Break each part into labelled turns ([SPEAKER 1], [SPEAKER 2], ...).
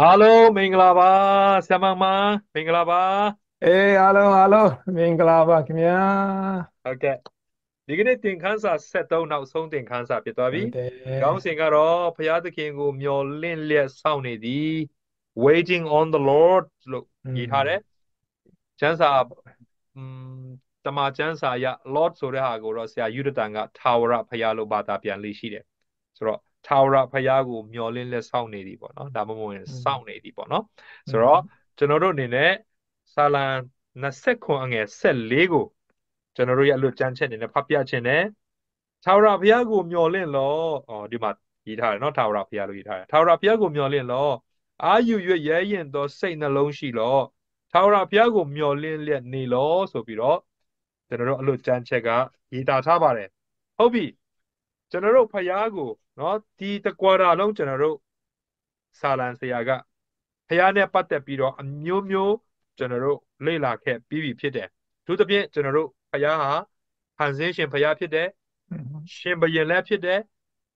[SPEAKER 1] အားလုံးမင်္ဂလာပါဆရာမမမင်္ဂလာပါ
[SPEAKER 2] အေးအားလုံးအားလုံးမင်္ဂလာပါခင်ဗျာ
[SPEAKER 1] ဟုတ်ကဲ့ဒီကနေ့သင်ခန်းစာ73နောက်ဆုံးသင်ခန်းစာဖြစ်သွားပြီ။ကောင်းစဉ်ကတော့ဘုရားသခင်ကိုမျှော်လင့်လျက်စောင့်နေသည် waiting on the Lord လို့ရေးထားတယ်။ကျမ်းစာอืมတမန်ကျမ်းစာရ Lord ဆိုတဲ့ဟာကိုတော့ဆရာယူဒတန်ကထာဝရဘုရားလို့ဘာသာပြန်လေးရှိတယ်။ဆိုတော့ ထာဝရဘုရားကိုမျှော်လင့်လက်စောင့်နေသည်ပေါ့နော်ဒါမှမဟုတ်ရင်စောင့်နေသည်ပေါ့နော်ဆိုတော့ကျွန်တော်တို့အနေနဲ့ဆာလံ29အငယ်14ကိုကျွန်တော်တို့ရဲ့အလို့ကြမ်းချက်နေနဲ့ဖတ်ပြခြင်းနဲ့ထာဝရဘုရားကိုမျှော်လင့်လောဩဒီမှာရေးထားတယ်နော်ထာဝရဘုရားလို့ရေးထားတယ်ထာဝရဘုရားကိုမျှော်လင့်လောအာယူ၍ရဲရင်သောစိတ်နှလုံးရှိလောထာဝရဘုရားကိုမျှော်လင့်လျက်နေလောဆိုပြီးတော့ကျွန်တော်တို့အလို့ကြမ်းချက်ကရေးသားထားပါတယ်ဟုတ်ပြီကျွန်တော်တို့ဖယားကို နော်ဒီတကွာတာလုံးကျွန်တော်တို့စာလန်ဆရာကဖះနဲ့ပတ်သက်ပြီးတော့အမျိုးမျိုးကျွန်တော်တို့လေ့လာခဲ့ပြီးပြီဖြစ်တယ်သူသဖြင့်ကျွန်တော်တို့ဖះဟာဟန်စင်းရှင်ဖះဖြစ်တယ်ရှင်ဘယင်လည်းဖြစ်တယ်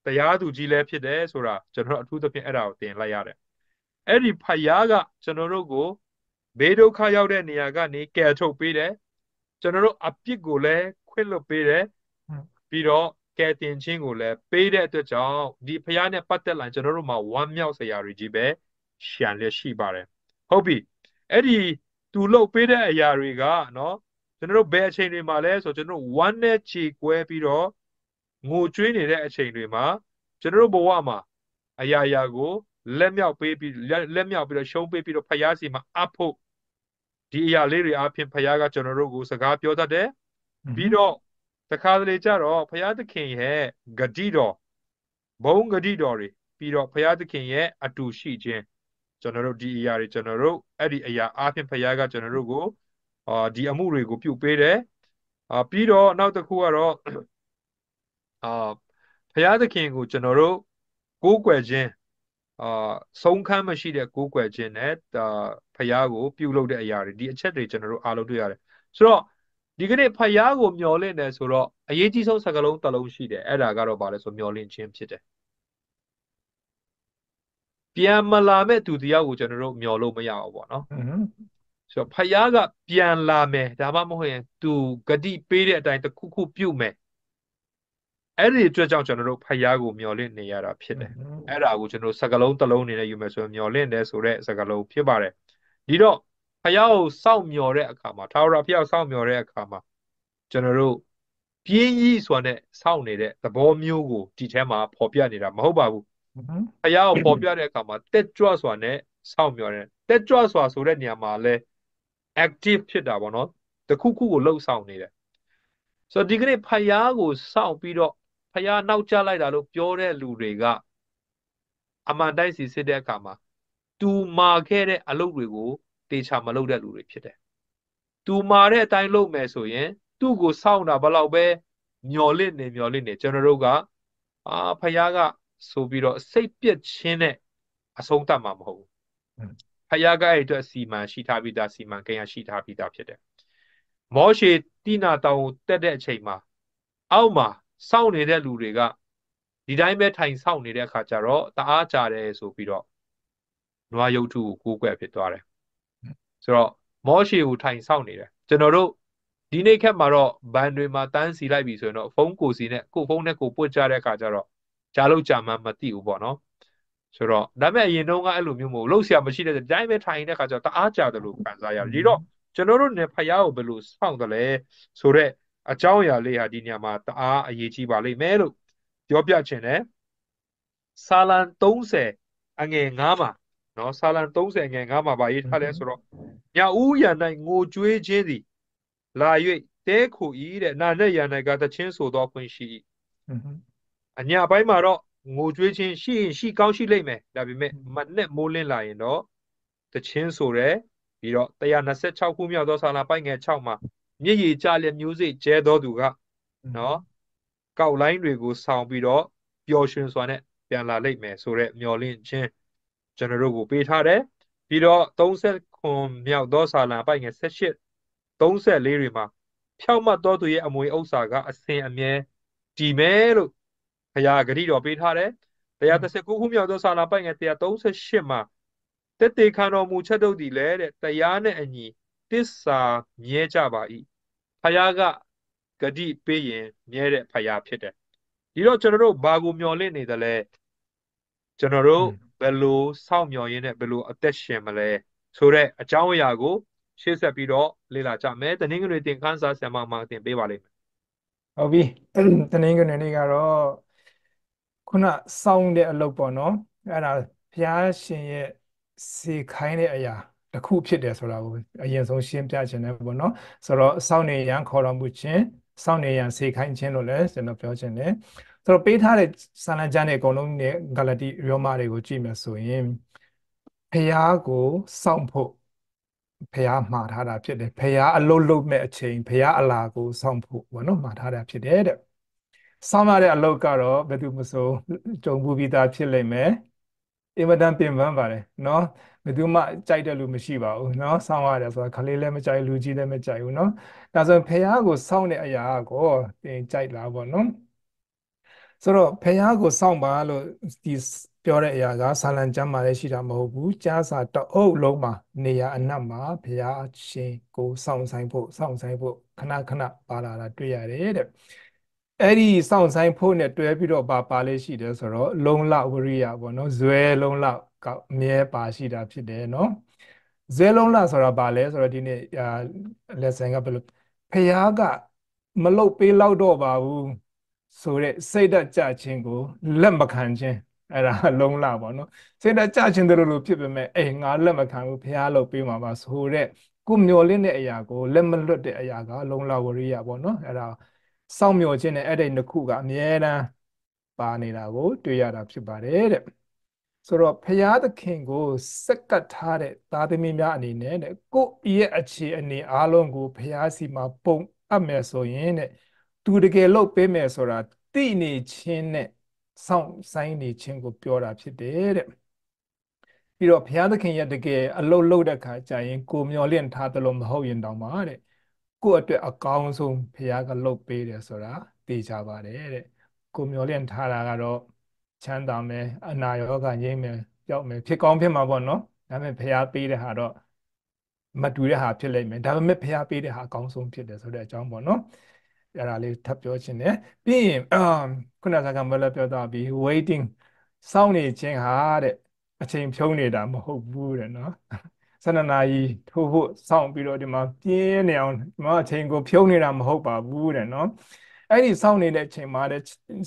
[SPEAKER 1] တရားသူကြီးလည်းဖြစ်တယ်ဆိုတာကျွန်တော်အထူးသဖြင့်အဲ့ဒါကိုတင်လိုက်ရတယ်အဲ့ဒီဖယားကကျွန်တော်တို့ကိုဘေးဒုက္ခရောက်တဲ့နေရာကနေကယ်ထုတ်ပေးတယ်ကျွန်တော်တို့အပြစ်ကိုလည်းခွင့်လွှတ်ပေးတယ်ပြီးတော့ ကယ်တင်ခြင်းကိုလည်းပေးတဲ့အတွက်ကြောင့်ဒီဖရားနဲ့ပတ်သက်လာကျွန်တော်တို့မှာဝမ်းမြောက်စရာတွေကြီးပဲရှံလျက်ရှိပါတယ်ဟုတ်ပြီအဲ့ဒီသူလှုပ်ပေးတဲ့အရာတွေကနော်ကျွန်တော်တို့ဘယ်အချိန်တွေမှာလဲဆိုကျွန်တော်တို့ဝမ်းနဲ့ခြေကွဲပြီးတော့ငိုကြွေးနေတဲ့အချိန်တွေမှာကျွန်တော်တို့ဘဝမှာအရာရာကိုလက်မြောက်ပေးပြီးလက်မြောက်ပြီးတော့ရှုံးပေးပြီးတော့ဖရားစီမှာအဖို့ဒီအရာလေးတွေအပြင်ဖရားကကျွန်တော်တို့ကိုစကားပြောတတ်တယ်ပြီးတော့ တခါတလေကြတော့ဘုရားသခင်ရဲ့ဂတိတော်ဘုံဂတိတော်တွေပြီးတော့ဘုရားသခင်ရဲ့အတူရှိခြင်းကျွန်တော်တို့ဒီအရာတွေကျွန်တော်တို့အဲ့ဒီအရာအားဖြင့်ဘုရားကကျွန်တော်တို့ကိုအာဒီအမှုတွေကိုပြုပေးတယ်အာပြီးတော့နောက်တစ်ခုကတော့အာဘုရားသခင်ကိုကျွန်တော်တို့ကိုးကွယ်ခြင်းအာဆုံးခန်းမရှိတဲ့ကိုးကွယ်ခြင်းနဲ့အာဘုရားကိုပြုလုပ်တဲ့အရာတွေဒီအချက်တွေကျွန်တော်တို့အားလုံးတွေ့ရတယ်ဆိုတော့ ဒီကနေ့ဖယားကိုမျော်လင့်တယ်ဆိုတော့အရေးကြီးဆုံးစကားလုံးတစ်လုံးရှိတယ်အဲ့ဒါကတော့ဗာလဲဆိုမျော်လင့်ခြင်းဖြစ်တယ်ပြန်မလာမဲ့သူတရားကိုကျွန်တော်တို့မျော်လို့မရဘူးပေါ့နော်ဆိုတော့ဖယားကပြန်လာမယ်ဒါမှမဟုတ်ရင်သူဂတိပေးတဲ့အတိုင်းတစ်ခုခုပြုတ်မယ်အဲ့ဒီအတွက်ကြောင့်ကျွန်တော်တို့ဖယားကိုမျော်လင့်နေရတာဖြစ်တယ်အဲ့ဒါကိုကျွန်တော်စကားလုံးတစ်လုံးအနေနဲ့ယူမယ်ဆိုရင်မျော်လင့်တယ်ဆိုတဲ့စကားလုံးဖြစ်ပါတယ်ဒီတော့ ဖယားကိုစောင့်မျှော်တဲ့အခါမှာထာဝရဘုရားစောင့်မျှော်တဲ့အခါမှာကျွန်တော်တို့ပြင်းကြီးစွာနဲ့စောင့်နေတဲ့သဘောမျိုးကိုဒီထဲမှာဖော်ပြနေတာမဟုတ်ပါဘူးဖယားကိုဖော်ပြတဲ့အခါမှာတက်ကြွစွာနဲ့စောင့်မျှော်တယ်တက်ကြွစွာဆိုတဲ့နေရာမှာလဲ active ဖြစ်တာပေါ့နော်တခုခုကိုလှုပ်ဆောင်နေတယ်ဆိုတော့ဒီကနေ့ဖယားကိုစောင့်ပြီးတော့ဖယားနောက်ကျလိုက်တာလို့ပြောတဲ့လူတွေကအမှန်တိုက်စီစစ်တဲ့အခါမှာတူမာခဲ့တဲ့အလုပ်တွေကို တေချာမလုပ်တဲ့လူတွေဖြစ်တယ်။သူမာတဲ့အတိုင်းလုပ်မယ်ဆိုရင် သူ့ကိုစောင့်တာဘလောက်ပဲမျော်လင့်နေမျော်လင့်နေကျွန်တော်တို့ကအာဖယားကဆိုပြီးတော့စိတ်ပြက်ခြင်းနဲ့အဆုံးသတ်မှာမဟုတ်ဘူး။ဖယားကအဲ့အတွက်စီမံရှိထားပြီးသားစီမံကိန်းရရှိထားပြီးသားဖြစ်တယ်။မောရှေတိနာတောင်ကိုတက်တဲ့အချိန်မှာအောက်မှာစောင့်နေတဲ့လူတွေကဒီတိုင်းပဲထိုင်စောင့်နေတဲ့အခါကျတော့တအားကြတယ်ဆိုပြီးတော့နွားရုပ်ထုကိုကိုးကွယ်ဖြစ်သွားတယ် ဆိုတော့မောရှေကိုထိုင်ဆောင်နေတယ်ကျွန်တော်တို့ဒီနေ့ခက်မှာတော့ဘန်တွေမှာတန်းစီလိုက်ပြီဆိုရင်တော့ဖုန်းကိုစီနဲ့ကိုဖုန်းနဲ့ကိုပွတ်ကြတဲ့အခါကျတော့ကြားလို့ကြာမှမသိဘူးပေါ့နော်ဆိုတော့ဒါပေမဲ့အရင်တုန်းကအဲ့လိုမျိုးမဟုတ်လှုပ်ရှားမရှိတဲ့တိုင်းပဲထိုင်နေတဲ့အခါကျတော့တအားကြတယ်လို့ခံစားရတယ်ဒီတော့ကျွန်တော်တို့ねဖယားကိုဘယ်လိုစောင့်တယ်လဲဆိုတော့အကြောင်းအရာလေးဟာဒီညမှာတအားအရေးကြီးပါလိမ့်မယ်လို့ပြောပြချင်တယ်ဆာလံ30အငယ်9မှာ နော်ဆာလံ30ငယ်9မှာဗာရေးထားလဲဆိုတော့ညဦးရန်၌ငိုကြွေးခြင်းသည်လာ၍တဲခုဤတဲ့နာနဲ့ရန်၌ကတချင်းဆိုသောခွင့်ရှိ၏အညာပိုင်းမှာတော့ငိုကြွေးခြင်းရှိရင်ရှိကောင်းရှိလိမ့်မယ်ဒါပေမဲ့မနဲ့မိုးလင်းလာရင်တော့တချင်းဆိုရဲပြီးတော့126ခုမြောက်သောဆာလံပိုက်ငယ်6မှာမြည်ရည်ကြလည်းမျိုးစိကျဲသောသူကနော်ကောက်လိုင်းတွေကိုဆောင်ပြီးတော့ပျော်ရွှင်စွာနဲ့ပြန်လာလိမ့်မယ်ဆိုတော့မျော်လင့်ခြင်း ကျွန်တော်တို့ကိုပေးထားတယ်ပြီးတော့30ခွန်မြောက်သောစာလံအပိုင်ငယ်78 34တွေမှာဖြောက်မှတ်တော်သူရဲ့အမွေဥစ္စာကအစဉ်အမြဲတည်မယ်လို့ဘုရားဂရိတော်ပေးထားတယ်တရား39ခုမြောက်သောစာလံပိုင်ငယ်138မှာတတက်တေခံတော်မူချက်တို့သည်လည်းတဲ့တရားနဲ့အညီတစ္ဆာမြဲကြပါ၏ဖယားကဂတိပေးရင်မြဲတဲ့ဖယားဖြစ်တယ်ဒီတော့ကျွန်တော်တို့ဘာကိုမျှော်လင့်နေသလဲကျွန်တော်တို့ ဘယ်လိုစောင့်မျှော်ရင်းနဲ့ဘယ်လိုအသက်ရှင်မလဲဆိုတဲ့အကြောင်းအရာကိုရှေ့ဆက်ပြီးတော့လေ့လာကြမယ်တနင်္ဂနွေသင်ခန်းစာဆရာမမှသင်ပေးပါလိမ့်မယ်
[SPEAKER 2] ဟုတ်ပြီတနင်္ဂနွေနေ့ကတော့ခုနစောင့်တဲ့အလုပ်ပေါ့နော်အဲ့ဒါဘုရားရှင်ရဲ့စေခိုင်းတဲ့အရာတစ်ခုဖြစ်တယ်ဆိုတာကိုအရင်ဆုံးရှင်းပြခြင်းတယ်ပေါ့နော်ဆိုတော့စောင့်နေရန်ခေါ်တော်မူခြင်းစောင့်နေရန်စေခိုင်းခြင်းလို့လည်းကျွန်တော်ပြောခြင်းတယ် ဆိုတော့ပေးထားတဲ့စာလံကျမ်းတွေအကုန်လုံးနဲ့ဂလတိရောမတွေကိုကြည့်မယ်ဆိုရင်ဖះကိုစောင့်ဖို့ဖះမှားထားတာဖြစ်တယ်ဖះအလုံးလုံးမဲ့အချိန်ဖះအလာကိုစောင့်ဖို့ဘောနော်မှားထားတာဖြစ်တယ်တဲ့စောင့်ရတဲ့အလုပ်ကတော့ဘယ်သူမဆိုကြုံဘူးပြီးသားဖြစ်လိမ့်မယ်အင်မတန်ပင်ပန်းပါတယ်နော်ဘယ်သူမှကြိုက်တဲ့လူမရှိပါဘူးနော်စောင့်ရတယ်ဆိုတာခလေးလည်းမကြိုက်လူကြီးလည်းမကြိုက်ဘူးနော်ဒါဆိုဖះကိုစောင့်တဲ့အရာကိုသင်ကြိုက်လားပေါ့နော် ဆိုတော့ဖះကိုစောင့်ပါလို့ဒီပြောတဲ့အရာကဆာလံကျမ်းမှာလည်းရှိတာမဟုတ်ဘူးကြားစာတအုပ်လုံးမှာနေရာအနှံ့မှာဘုရားရှင်ကိုစောင့်ဆိုင်ဖို့စောင့်ဆိုင်ဖို့ခဏခဏပါလာတာတွေ့ရတယ်တဲ့အဲ့ဒီစောင့်ဆိုင်ဖို့နဲ့တွဲပြီးတော့ပါပါလေးရှိတယ်ဆိုတော့လုံလဝရိယပေါ့နော်ဇွဲလုံလကအမြဲပါရှိတာဖြစ်တယ်နော်ဇွဲလုံလဆိုတာဘာလဲဆိုတော့ဒီနေ့အာ lesson ကဘယ်လိုဖះကမလုတ်ပေးလောက်တော့ပါဘူး ဆိုတဲ့စိတ်ဓာတ်ကြခြင်းကိုလက်မခံခြင်းအဲ့ဒါလုံးလာပေါ့နော်စိတ်ဓာတ်ကြခြင်းတို့လိုဖြစ်ပေမဲ့အေးငါလက်မခံဘူးဖះလို့ပေးမှာပါဆိုတဲ့ကိုမျောလင့်တဲ့အရာကိုလက်မလွတ်တဲ့အရာကလုံးလာဝရိယပေါ့နော်အဲ့ဒါစောင့်မျှော်ခြင်းနဲ့အဲ့ဒီနှစ်ခုကအမြဲတမ်းပါနေတာကို တွေ့ရတာဖြစ်ပါတယ်တဲ့ဆိုတော့ဖရာသခင်ကိုစက်ကတ်ထားတဲ့သားသမီးများအနေနဲ့တဲ့ကိုယ့်ရဲ့အခြေအနေအားလုံးကိုဖရာစီမှာပုံအပ်မယ်ဆိုရင်တဲ့ သူတကယ်လို့ပေးမယ်ဆိုတာသိနေခြင်းနဲ့စောင့်ဆိုင်နေခြင်းကိုပြောတာဖြစ်တယ်တဲ့ပြီးတော့ဘုရားသခင်ရဲ့တကယ်အလုတ်လုတ်တဲ့ခါကျရင်ကိုမျောလင့်ထားသလိုမဟုတ်ရင်တောင်မှတဲ့ကိုအတွက်အကောင်းဆုံးဘုရားကလုတ်ပေးတယ်ဆိုတာသိကြပါတယ်တဲ့ကိုမျောလင့်ထားတာကတော့ချမ်းသာမယ်အနာရောဂါငြိမ်းမယ်ကြောက်မယ်ဖြစ်ကောင်းဖြစ်မှာပေါ့နော်ဒါပေမဲ့ဘုရားပေးတဲ့ဟာတော့မတူတဲ့ဟာဖြစ်လိမ့်မယ်ဒါပေမဲ့ဘုရားပေးတဲ့ဟာအကောင်းဆုံးဖြစ်တယ်ဆိုတဲ့အကြောင်းပေါ့နော် အဲ့ဒါလေးထပ်ပြောချင်တယ်ပြီးရင်ခုနကကမလည်းပြောတော့ပြီး waiting စောင့်နေခြင်းဟာတဲ့အချိန်ဖြုံးနေတာမဟုတ်ဘူးတဲ့နော်12နာရီထိုးဖို့စောင့်ပြီးတော့ဒီမှာပြင်းနေအောင်ဒီမှာအချိန်ကိုဖြုံးနေတာမဟုတ်ပါဘူးတဲ့နော်အဲ့ဒီစောင့်နေတဲ့အချိန်မှာတဲ့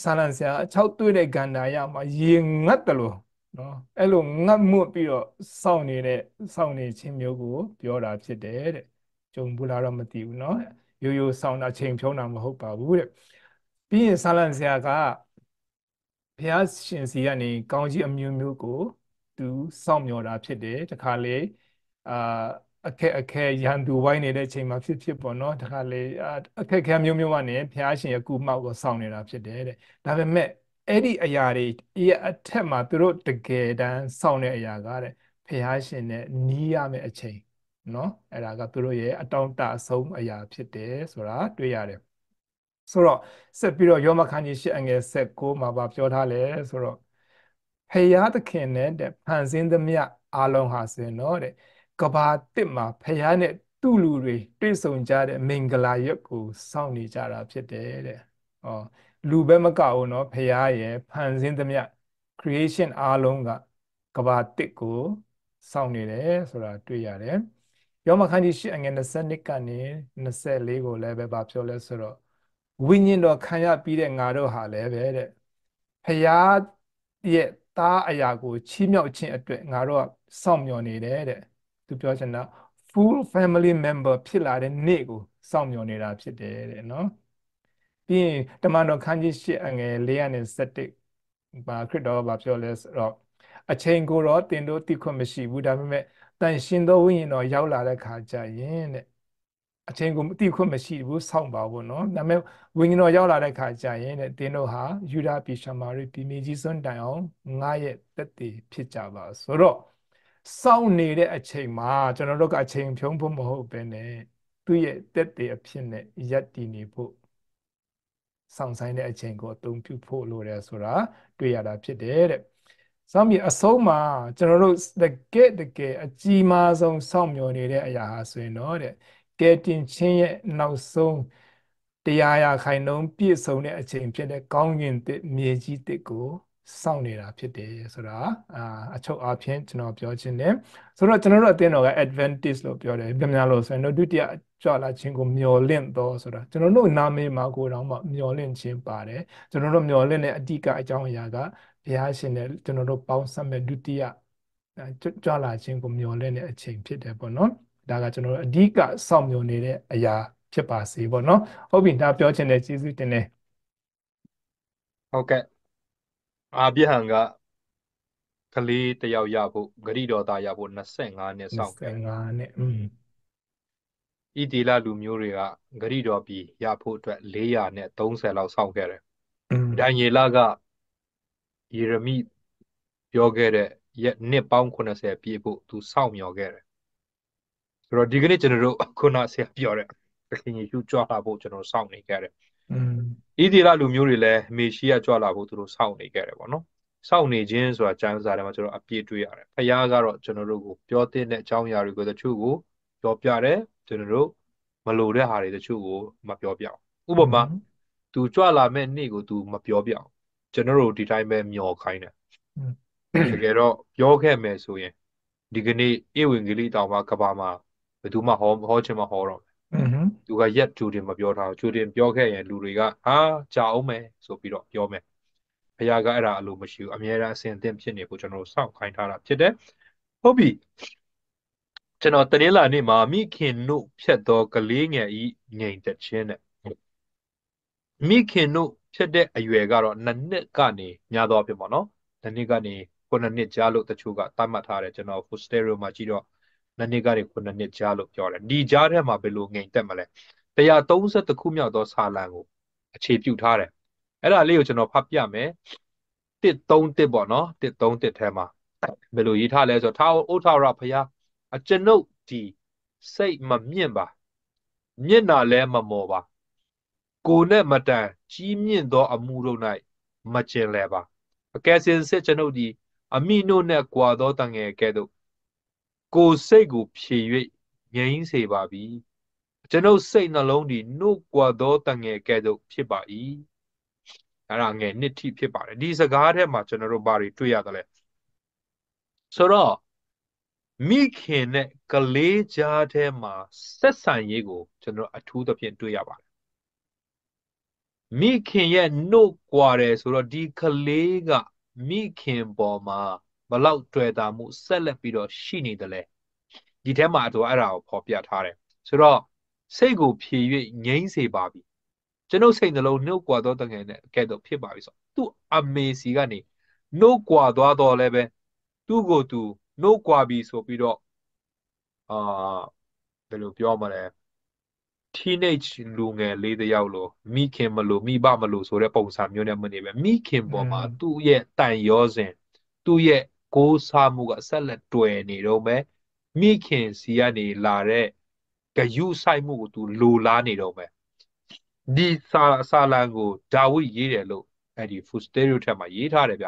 [SPEAKER 2] ဆာလန်ဆရာ6တွေ့တဲ့ဂန္ဓာရမှာရေငတ်တယ်လို့နော်အဲ့လိုငတ်မှုပြီးတော့စောင့်နေတဲ့စောင့်နေခြင်းမျိုးကို ပြောတာဖြစ်တယ်တဲ့ကြုံဘူးလားတော့မသိဘူးနော် ရိုးရိုးစောင့်တာချိန်ဖြုံးတာမဟုတ်ပါဘူးတဲ့ပြီးရင်ဆာလန်ဆရာကဘုရားရှင်စီကနေကောင်းကြီးအမျိုးမျိုးကို သူစောင့်မျှော်တာဖြစ်တယ်တခါလေအာအခက်အခဲရန်သူဝိုင်းနေတဲ့အချိန်မှာဖြစ်ဖြစ်ပေါ့နော်တခါလေအခက်အခဲမျိုးမျိုးကနေဘုရားရှင်ရဲ့ကုမောက်ကိုစောင့်နေတာဖြစ်တယ်တဲ့ဒါပေမဲ့အဲ့ဒီအရာတွေရဲ့အထက်မှာသူတို့တကယ်တမ်းစောင့်တဲ့အရာကတဲ့ဘုရားရှင်နဲ့နီးရမယ့်အချိန် နော်အဲ့ဒါကသူတို့ရဲ့အတောင့်တအဆုံးအရာဖြစ်တယ်ဆိုတာတွေ့ရတယ်ဆိုတော့ဆက်ပြီးတော့ယောမခန်းကြီးရှစ်အငယ်16မှာပါပြောထားလဲဆိုတော့ဖယားသခင်နဲ့တဲ့ဖန်ဆင်းသမျှအာလုံးဟာစင်တော့တဲ့ကဘာတစ်မှာဖယားနဲ့သူ့လူတွေတွေ့ဆုံကြတဲ့မင်္ဂလာရက်ကိုစောင့်နေကြတာဖြစ်တယ်တဲ့။အော်လူပဲမကဘူးနော်ဖယားရဲ့ဖန်ဆင်းသမျှ creation အားလုံးကကဘာတစ်ကိုစောင့်နေတယ်ဆိုတာတွေ့ရတယ်။ ယောမခန်းကြီးရှစ်အငယ်22ကနေ24ကိုလည်းပဲဗာပြောလဲဆိုတော့ဝိညာဉ်တော်ခံရပြီးတဲ့ငါတို့ဟာလည်းပဲတဲ့ဖယားရဲ့သားအရာကိုချီးမြှောက်ခြင်းအတွက်ငါတို့ကစောင့်မျှော်နေတယ်တဲ့သူပြောချင်တာ full family member ဖြစ်လာတဲ့နေ့ကိုစောင့်မျှော်နေတာဖြစ်တယ်တဲ့နော်ပြီးရင်တမန်တော်ခန်းကြီး၈အငယ်471ဘာခရစ်တော်ဘာပြောလဲဆိုတော့အချိန်ကိုတော့တင်တို့သိခွင့်မရှိဘူးဒါပေမဲ့ တန်ရှင်သောဝိညာဉ်တော်ရောက်လာတဲ့ခါကျရင်တဲ့အချိန်ကိုမတိခွင့်မရှိဘူးစောင့်ပါဘူးနော်ဒါပေမဲ့ဝိညာဉ်တော်ရောက်လာတဲ့ခါကျရင်တဲ့တင်းတို့ဟာယူဒပီရှမာရိပီမီကြီးစွန်းတိုင်အောင်ငါရဲ့တက်တည်ဖြစ်ကြပါဆိုတော့စောင့်နေတဲ့အချိန်မှာကျွန်တော်တို့ကအချိန်ဖြုံးဖို့မဟုတ်ပဲနဲ့သူ့ရဲ့တက်တည်အဖြစ်နဲ့ယက်တည်နေဖို့စောင့်ဆိုင်တဲ့အချိန်ကိုအသုံးပြုဖို့လိုတယ်ဆိုတာတွေ့ရတာဖြစ်တယ်တဲ့ စောင့်ပြီးအဆုံးမှာကျွန်တော်တို့တကယ်တကယ်အကြီးမားဆုံးစောင့်မျှော်နေတဲ့အရာဟာဆိုရင်တော့တဲ့ကဲတင်ချင်းရဲ့နောက်ဆုံးတရားရာခိုင်နှုန်းပြည့်စုံတဲ့အချိန်ဖြစ်တဲ့ကောင်းကင်တစ်မြေကြီးတစ်ကိုစောင့်နေတာဖြစ်တယ်ဆိုတာအာအချုပ်အားဖြင့်ကျွန်တော်ပြောချင်တယ်ဆိုတော့ကျွန်တော်တို့အသင်းတော်က advantage လို့ပြောတယ်ပြန်များလို့ဆိုရင်တို့ဒုတိယကြွလာခြင်းကိုမျော်လင့်တော့ဆိုတာကျွန်တော်တို့နာမည်မှာကိုယ်တော်မှမျော်လင့်ခြင်းပါတယ်ကျွန်တော်တို့မျော်လင့်တဲ့အဓိကအကြောင်းအရာက ဘုရားရှင်နဲ့ကျွန်တော်တို့ပေါင်းဆက်မဲ့ဒုတိယကြွလာခြင်းကိုမျော်လင့်တဲ့အချိန်ဖြစ်တယ်ပေါ့နော်ဒါကကျွန်တော်တို့အဓိကစောင့်မျှော်နေတဲ့အရာဖြစ်ပါစေပေါ့နော်ဟုတ်ပြီဒါပြောချင်တယ်ကျေးဇူးတင်တယ်
[SPEAKER 1] ဟုတ်ကဲ့အာဗြဟံကကလေးတယောက်ရဖို့ဂရိတော်သားရဖို့25နှစ်စောင့်ခဲ့
[SPEAKER 2] 25နှစ်อืม
[SPEAKER 1] ဣတိလလူမျိုးတွေကဂရိတော်ပြည်ရဖို့အတွက်400နဲ့30လောက်စောင့်ခဲ့တယ်။ဒံယေလက ယေရမိပြောခဲ့တဲ့ရက်နှစ်ပေါင်း80ပြည့်ဖို့သူစောင့်မျှော်ခဲ့တယ်။ဆိုတော့ဒီကနေ့ကျွန်တော်တို့ခုနဆရာပြောတဲ့သခင်ယေရှုကြွလာဖို့ကျွန်တော်စောင့်နေခဲ့တယ်။ဣတိလလူမျိုးတွေလည်းမေရှိယကြွလာဖို့သူတို့စောင့်နေခဲ့တယ်ပေါ့နော်။စောင့်နေခြင်းဆိုတာကျမ်းစာထဲမှာကျွန်တော်အပြည့်တွေ့ရတယ်။ဖခင်ကတော့ကျွန်တော်တို့ကိုပြောတဲ့အကြောင်းအရာတွေကိုတချို့ကိုပြောပြတယ်ကျွန်တော်တို့မလိုတဲ့ဟာတွေတချို့ကိုမပြောပြအောင်ဥပမာ तू ကြွလာမဲ့နေ့ကို तू မပြောပြအောင် ကျွန်တော်တို့ဒီတိုင်းပဲမျောခိုင်းတယ်တကယ်တော့ပြောခဲ့မယ်ဆိုရင်ဒီကနေ့ဧဝံဂေလိတောင်မှာကဘာမှာဘယ်သူမှဟောဟောချင်မှဟောတော့မယ်သူကရက်ကြိုတင်မပြောထားဘူးကြိုတင်ပြောခဲ့ရင်လူတွေကဟာကြာအောင်မယ်ဆိုပြီးတော့ပြောမယ်ဘုရားကအဲ့ဒါအလိုမရှိဘူးအမြဲတမ်းအစဉ်အသင့်ဖြစ်နေဖို့ကျွန်တော်တို့စောင့်ခိုင်းထားတာဖြစ်တယ်ဟုတ်ပြီကျွန်တော်တနင်္လာနေ့မှာမိခင်တို့ဖြတ်သောကလေးငယ်ဤငိမ်သက်ခြင်းနဲ့မိခင်တို့ ဖြတ်တဲ့အရွယ်ကတော့နှစ်နှစ်ကနေများသောဖြစ်ပါတော့နှစ်နှစ်ကနေခုနှစ်နှစ်ကြားလို့တချို့ကသတ်မှတ်ထားတယ်ကျွန်တော် full stereo မှာကြည့်တော့နှစ်နှစ်ကနေခုနှစ်နှစ်ကြားလို့ပြောတယ်ဒီကြားထဲမှာဘယ်လိုငိမ်သက်မလဲ130ခုမြောက်သောစာလံကိုအခြေပြုထားတယ်အဲ့ဒါလေးကိုကျွန်တော်ဖတ်ပြမယ်131ပေါ့နော်131ထဲမှာဘယ်လိုရေးထားလဲဆိုတော့ထာဝရဘုရားအကျွန်ုပ်ဒီစိတ်မမြင့်ပါမျက်နာလည်းမမော်ပါ ကိုယ်နဲ့မတန်ကြီးမြင့်သောအမှုတို့၌မကျင်လဲပါအကယ်စင်စစ်ကျွန်ုပ်ဒီအမိနို့နဲ့ကွာသောတန်ငယ်ကဲ့သို့ကိုယ်စိတ်ကိုဖြေ၍ငြိမ်းစေပါပြီကျွန်ုပ်စိတ်နှလုံးဒီနှုတ်ကွာသောတန်ငယ်ကဲ့သို့ဖြစ်ပါ၏အဲ့ဒါငယ်နှစ်ထိဖြစ်ပါတယ်ဒီစကားထဲမှာကျွန်တော်တို့ဘာတွေတွေ့ရတယ်လဲဆိုတော့မိခင်နဲ့ကလေးကြားထဲမှာဆက်ဆံရေးကိုကျွန်တော်အထူးသဖြင့်တွေ့ရပါတယ် မိခင်ရဲ့နှုတ်ကွာတယ်ဆိုတော့ဒီကလေးကမိခင်ပေါ်မှာဘလောက်တွေ့တာမှုဆက်လက်ပြီးတော့ရှိနေတယ်လဲဒီထဲမှာတော့အဲ့ဒါကိုဖော်ပြထားတယ်ဆိုတော့စိတ်ကိုဖြေ၍ငြိမ်းစေပါပြီကျွန်ုပ်စိတ်နှလုံးနှုတ်ကွာသောတငယ်နဲ့ကဲ့သို့ဖြစ်ပါပြီဆိုသူ့အမေစီကနေနှုတ်ကွာသွားတော့လည်းပဲသူ့ကိုသူနှုတ်ကွာပြီဆိုပြီးတော့အာဘယ်လိုပြောမလဲ teenage လူငယ်လေးတယောက်လိုမိခင်မလို့မိဘမလို့ဆိုတဲ့ပုံစံမျိုးနဲ့မနေပဲမိခင်ပေါ်မှာသူ့ရဲ့တန်ရောစဉ်သူ့ရဲ့ကိုးစားမှုကဆက်လက်တွယ်နေတော့မယ်မိခင်စီကနေလာတဲ့ဂယုဆိုင်မှုကိုသူလိုလားနေတော့မယ်ဒီစာစာလံကိုဒါဝိရေးတယ်လို့အဲ့ဒီ full stereo ထက်မှာရေးထားတယ်ဗျ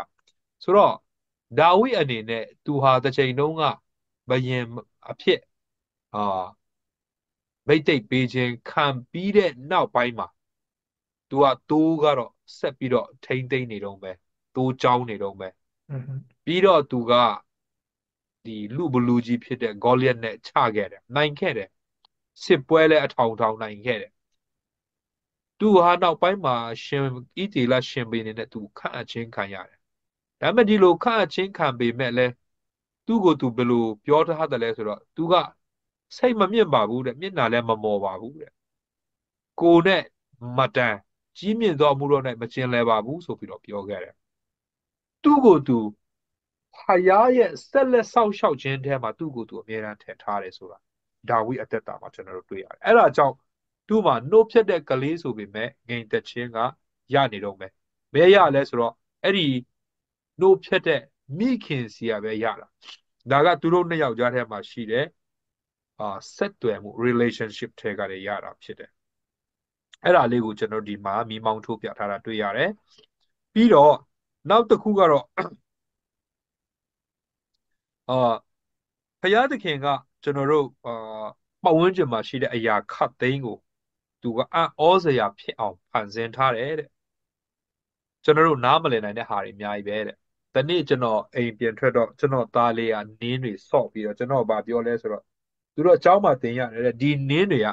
[SPEAKER 1] ဆိုတော့ဒါဝိအနေနဲ့သူဟာတစ်ချိန်တုန်းကဘယင်အဖြစ်အာ မိတ်တိတ်ပေးခြင်းခံပြီးတဲ့နောက်ပိုင်းမှာသူကတိုးကတော့ဆက်ပြီးတော့ထိမ့်သိမ့်နေတော့ပဲတိုးကြောင်းနေတော့ပဲပြီးတော့သူကဒီလူဘလူကြီးဖြစ်တဲ့ဂေါလျက်နဲ့ချခဲ့တယ်နိုင်ခဲ့တယ်စစ်ပွဲလဲအထောင်ထောင်နိုင်ခဲ့တယ်သူဟာနောက်ပိုင်းမှာရှင်ဣတိလရှင်ပေနေတဲ့သူခန့်အချင်းခံရတယ်ဒါပေမဲ့ဒီလိုခန့်အချင်းခံပေမဲ့လဲသူ့ကိုသူဘယ်လိုပြောထားတယ်လဲဆိုတော့သူက စိတ်မမြင့်ပါဘူးတဲ့မျက်နာလည်းမမော်ပါဘူးတဲ့ကိုနဲ့မတန်ကြီးမြင့်သောအမှုတော်၌မကျင်လဲပါဘူးဆိုပြီးတော့ပြောခဲ့တယ်သူ့ကိုသူဖယားရဲ့ဆက်လက်ဆောက်ရှောက်ခြင်းထဲမှာသူ့ကိုသူအမြဲတမ်းထည့်ထားတယ်ဆိုတာဒါဝိအသက်တာမှာကျွန်တော်တို့တွေ့ရတယ်အဲ့ဒါကြောင့်သူ့မှာနှုတ်ဖြတ်တဲ့ကလေးဆိုပေမဲ့ငိန်သက်ခြင်းကရနေတော့မယ်ဘယ်ရလဲဆိုတော့အဲ့ဒီနှုတ်ဖြတ်တဲ့မိခင်စီကပဲရတာဒါကသူတို့နှစ်ယောက်ကြားထဲမှာရှိတဲ့ အာဆက်သွယ်မှု relationship ထဲကလည်းရတာဖြစ်တယ်အဲ့ဒါလေးကိုကျွန်တော်ဒီမှာမိမောင်းထိုးပြထားတာတွေ့ရတယ်ပြီးတော့နောက်တစ်ခုကတော့အာဖယားသခင်ကကျွန်တော်တို့အာပတ်ဝန်းကျင်မှာရှိတဲ့အရာခတ်သိမ်းကိုသူကအံ့ဩစရာဖြစ်အောင်ဖန်ဆင်းထားတယ်တဲ့ကျွန်တော်တို့နားမလည်နိုင်တဲ့ဟာတွေအများကြီးပဲတဲ့တနေ့ကျွန်တော်အိမ်ပြန်ထွက်တော့ကျွန်တော်သားလေးကနင်းတွေဆော့ပြီးတော့ကျွန်တော်ဗာပြောလဲဆိုတော့ သူတို့အเจ้าမှာတင်ရတယ်တဲ့ဒီနင်းတွေက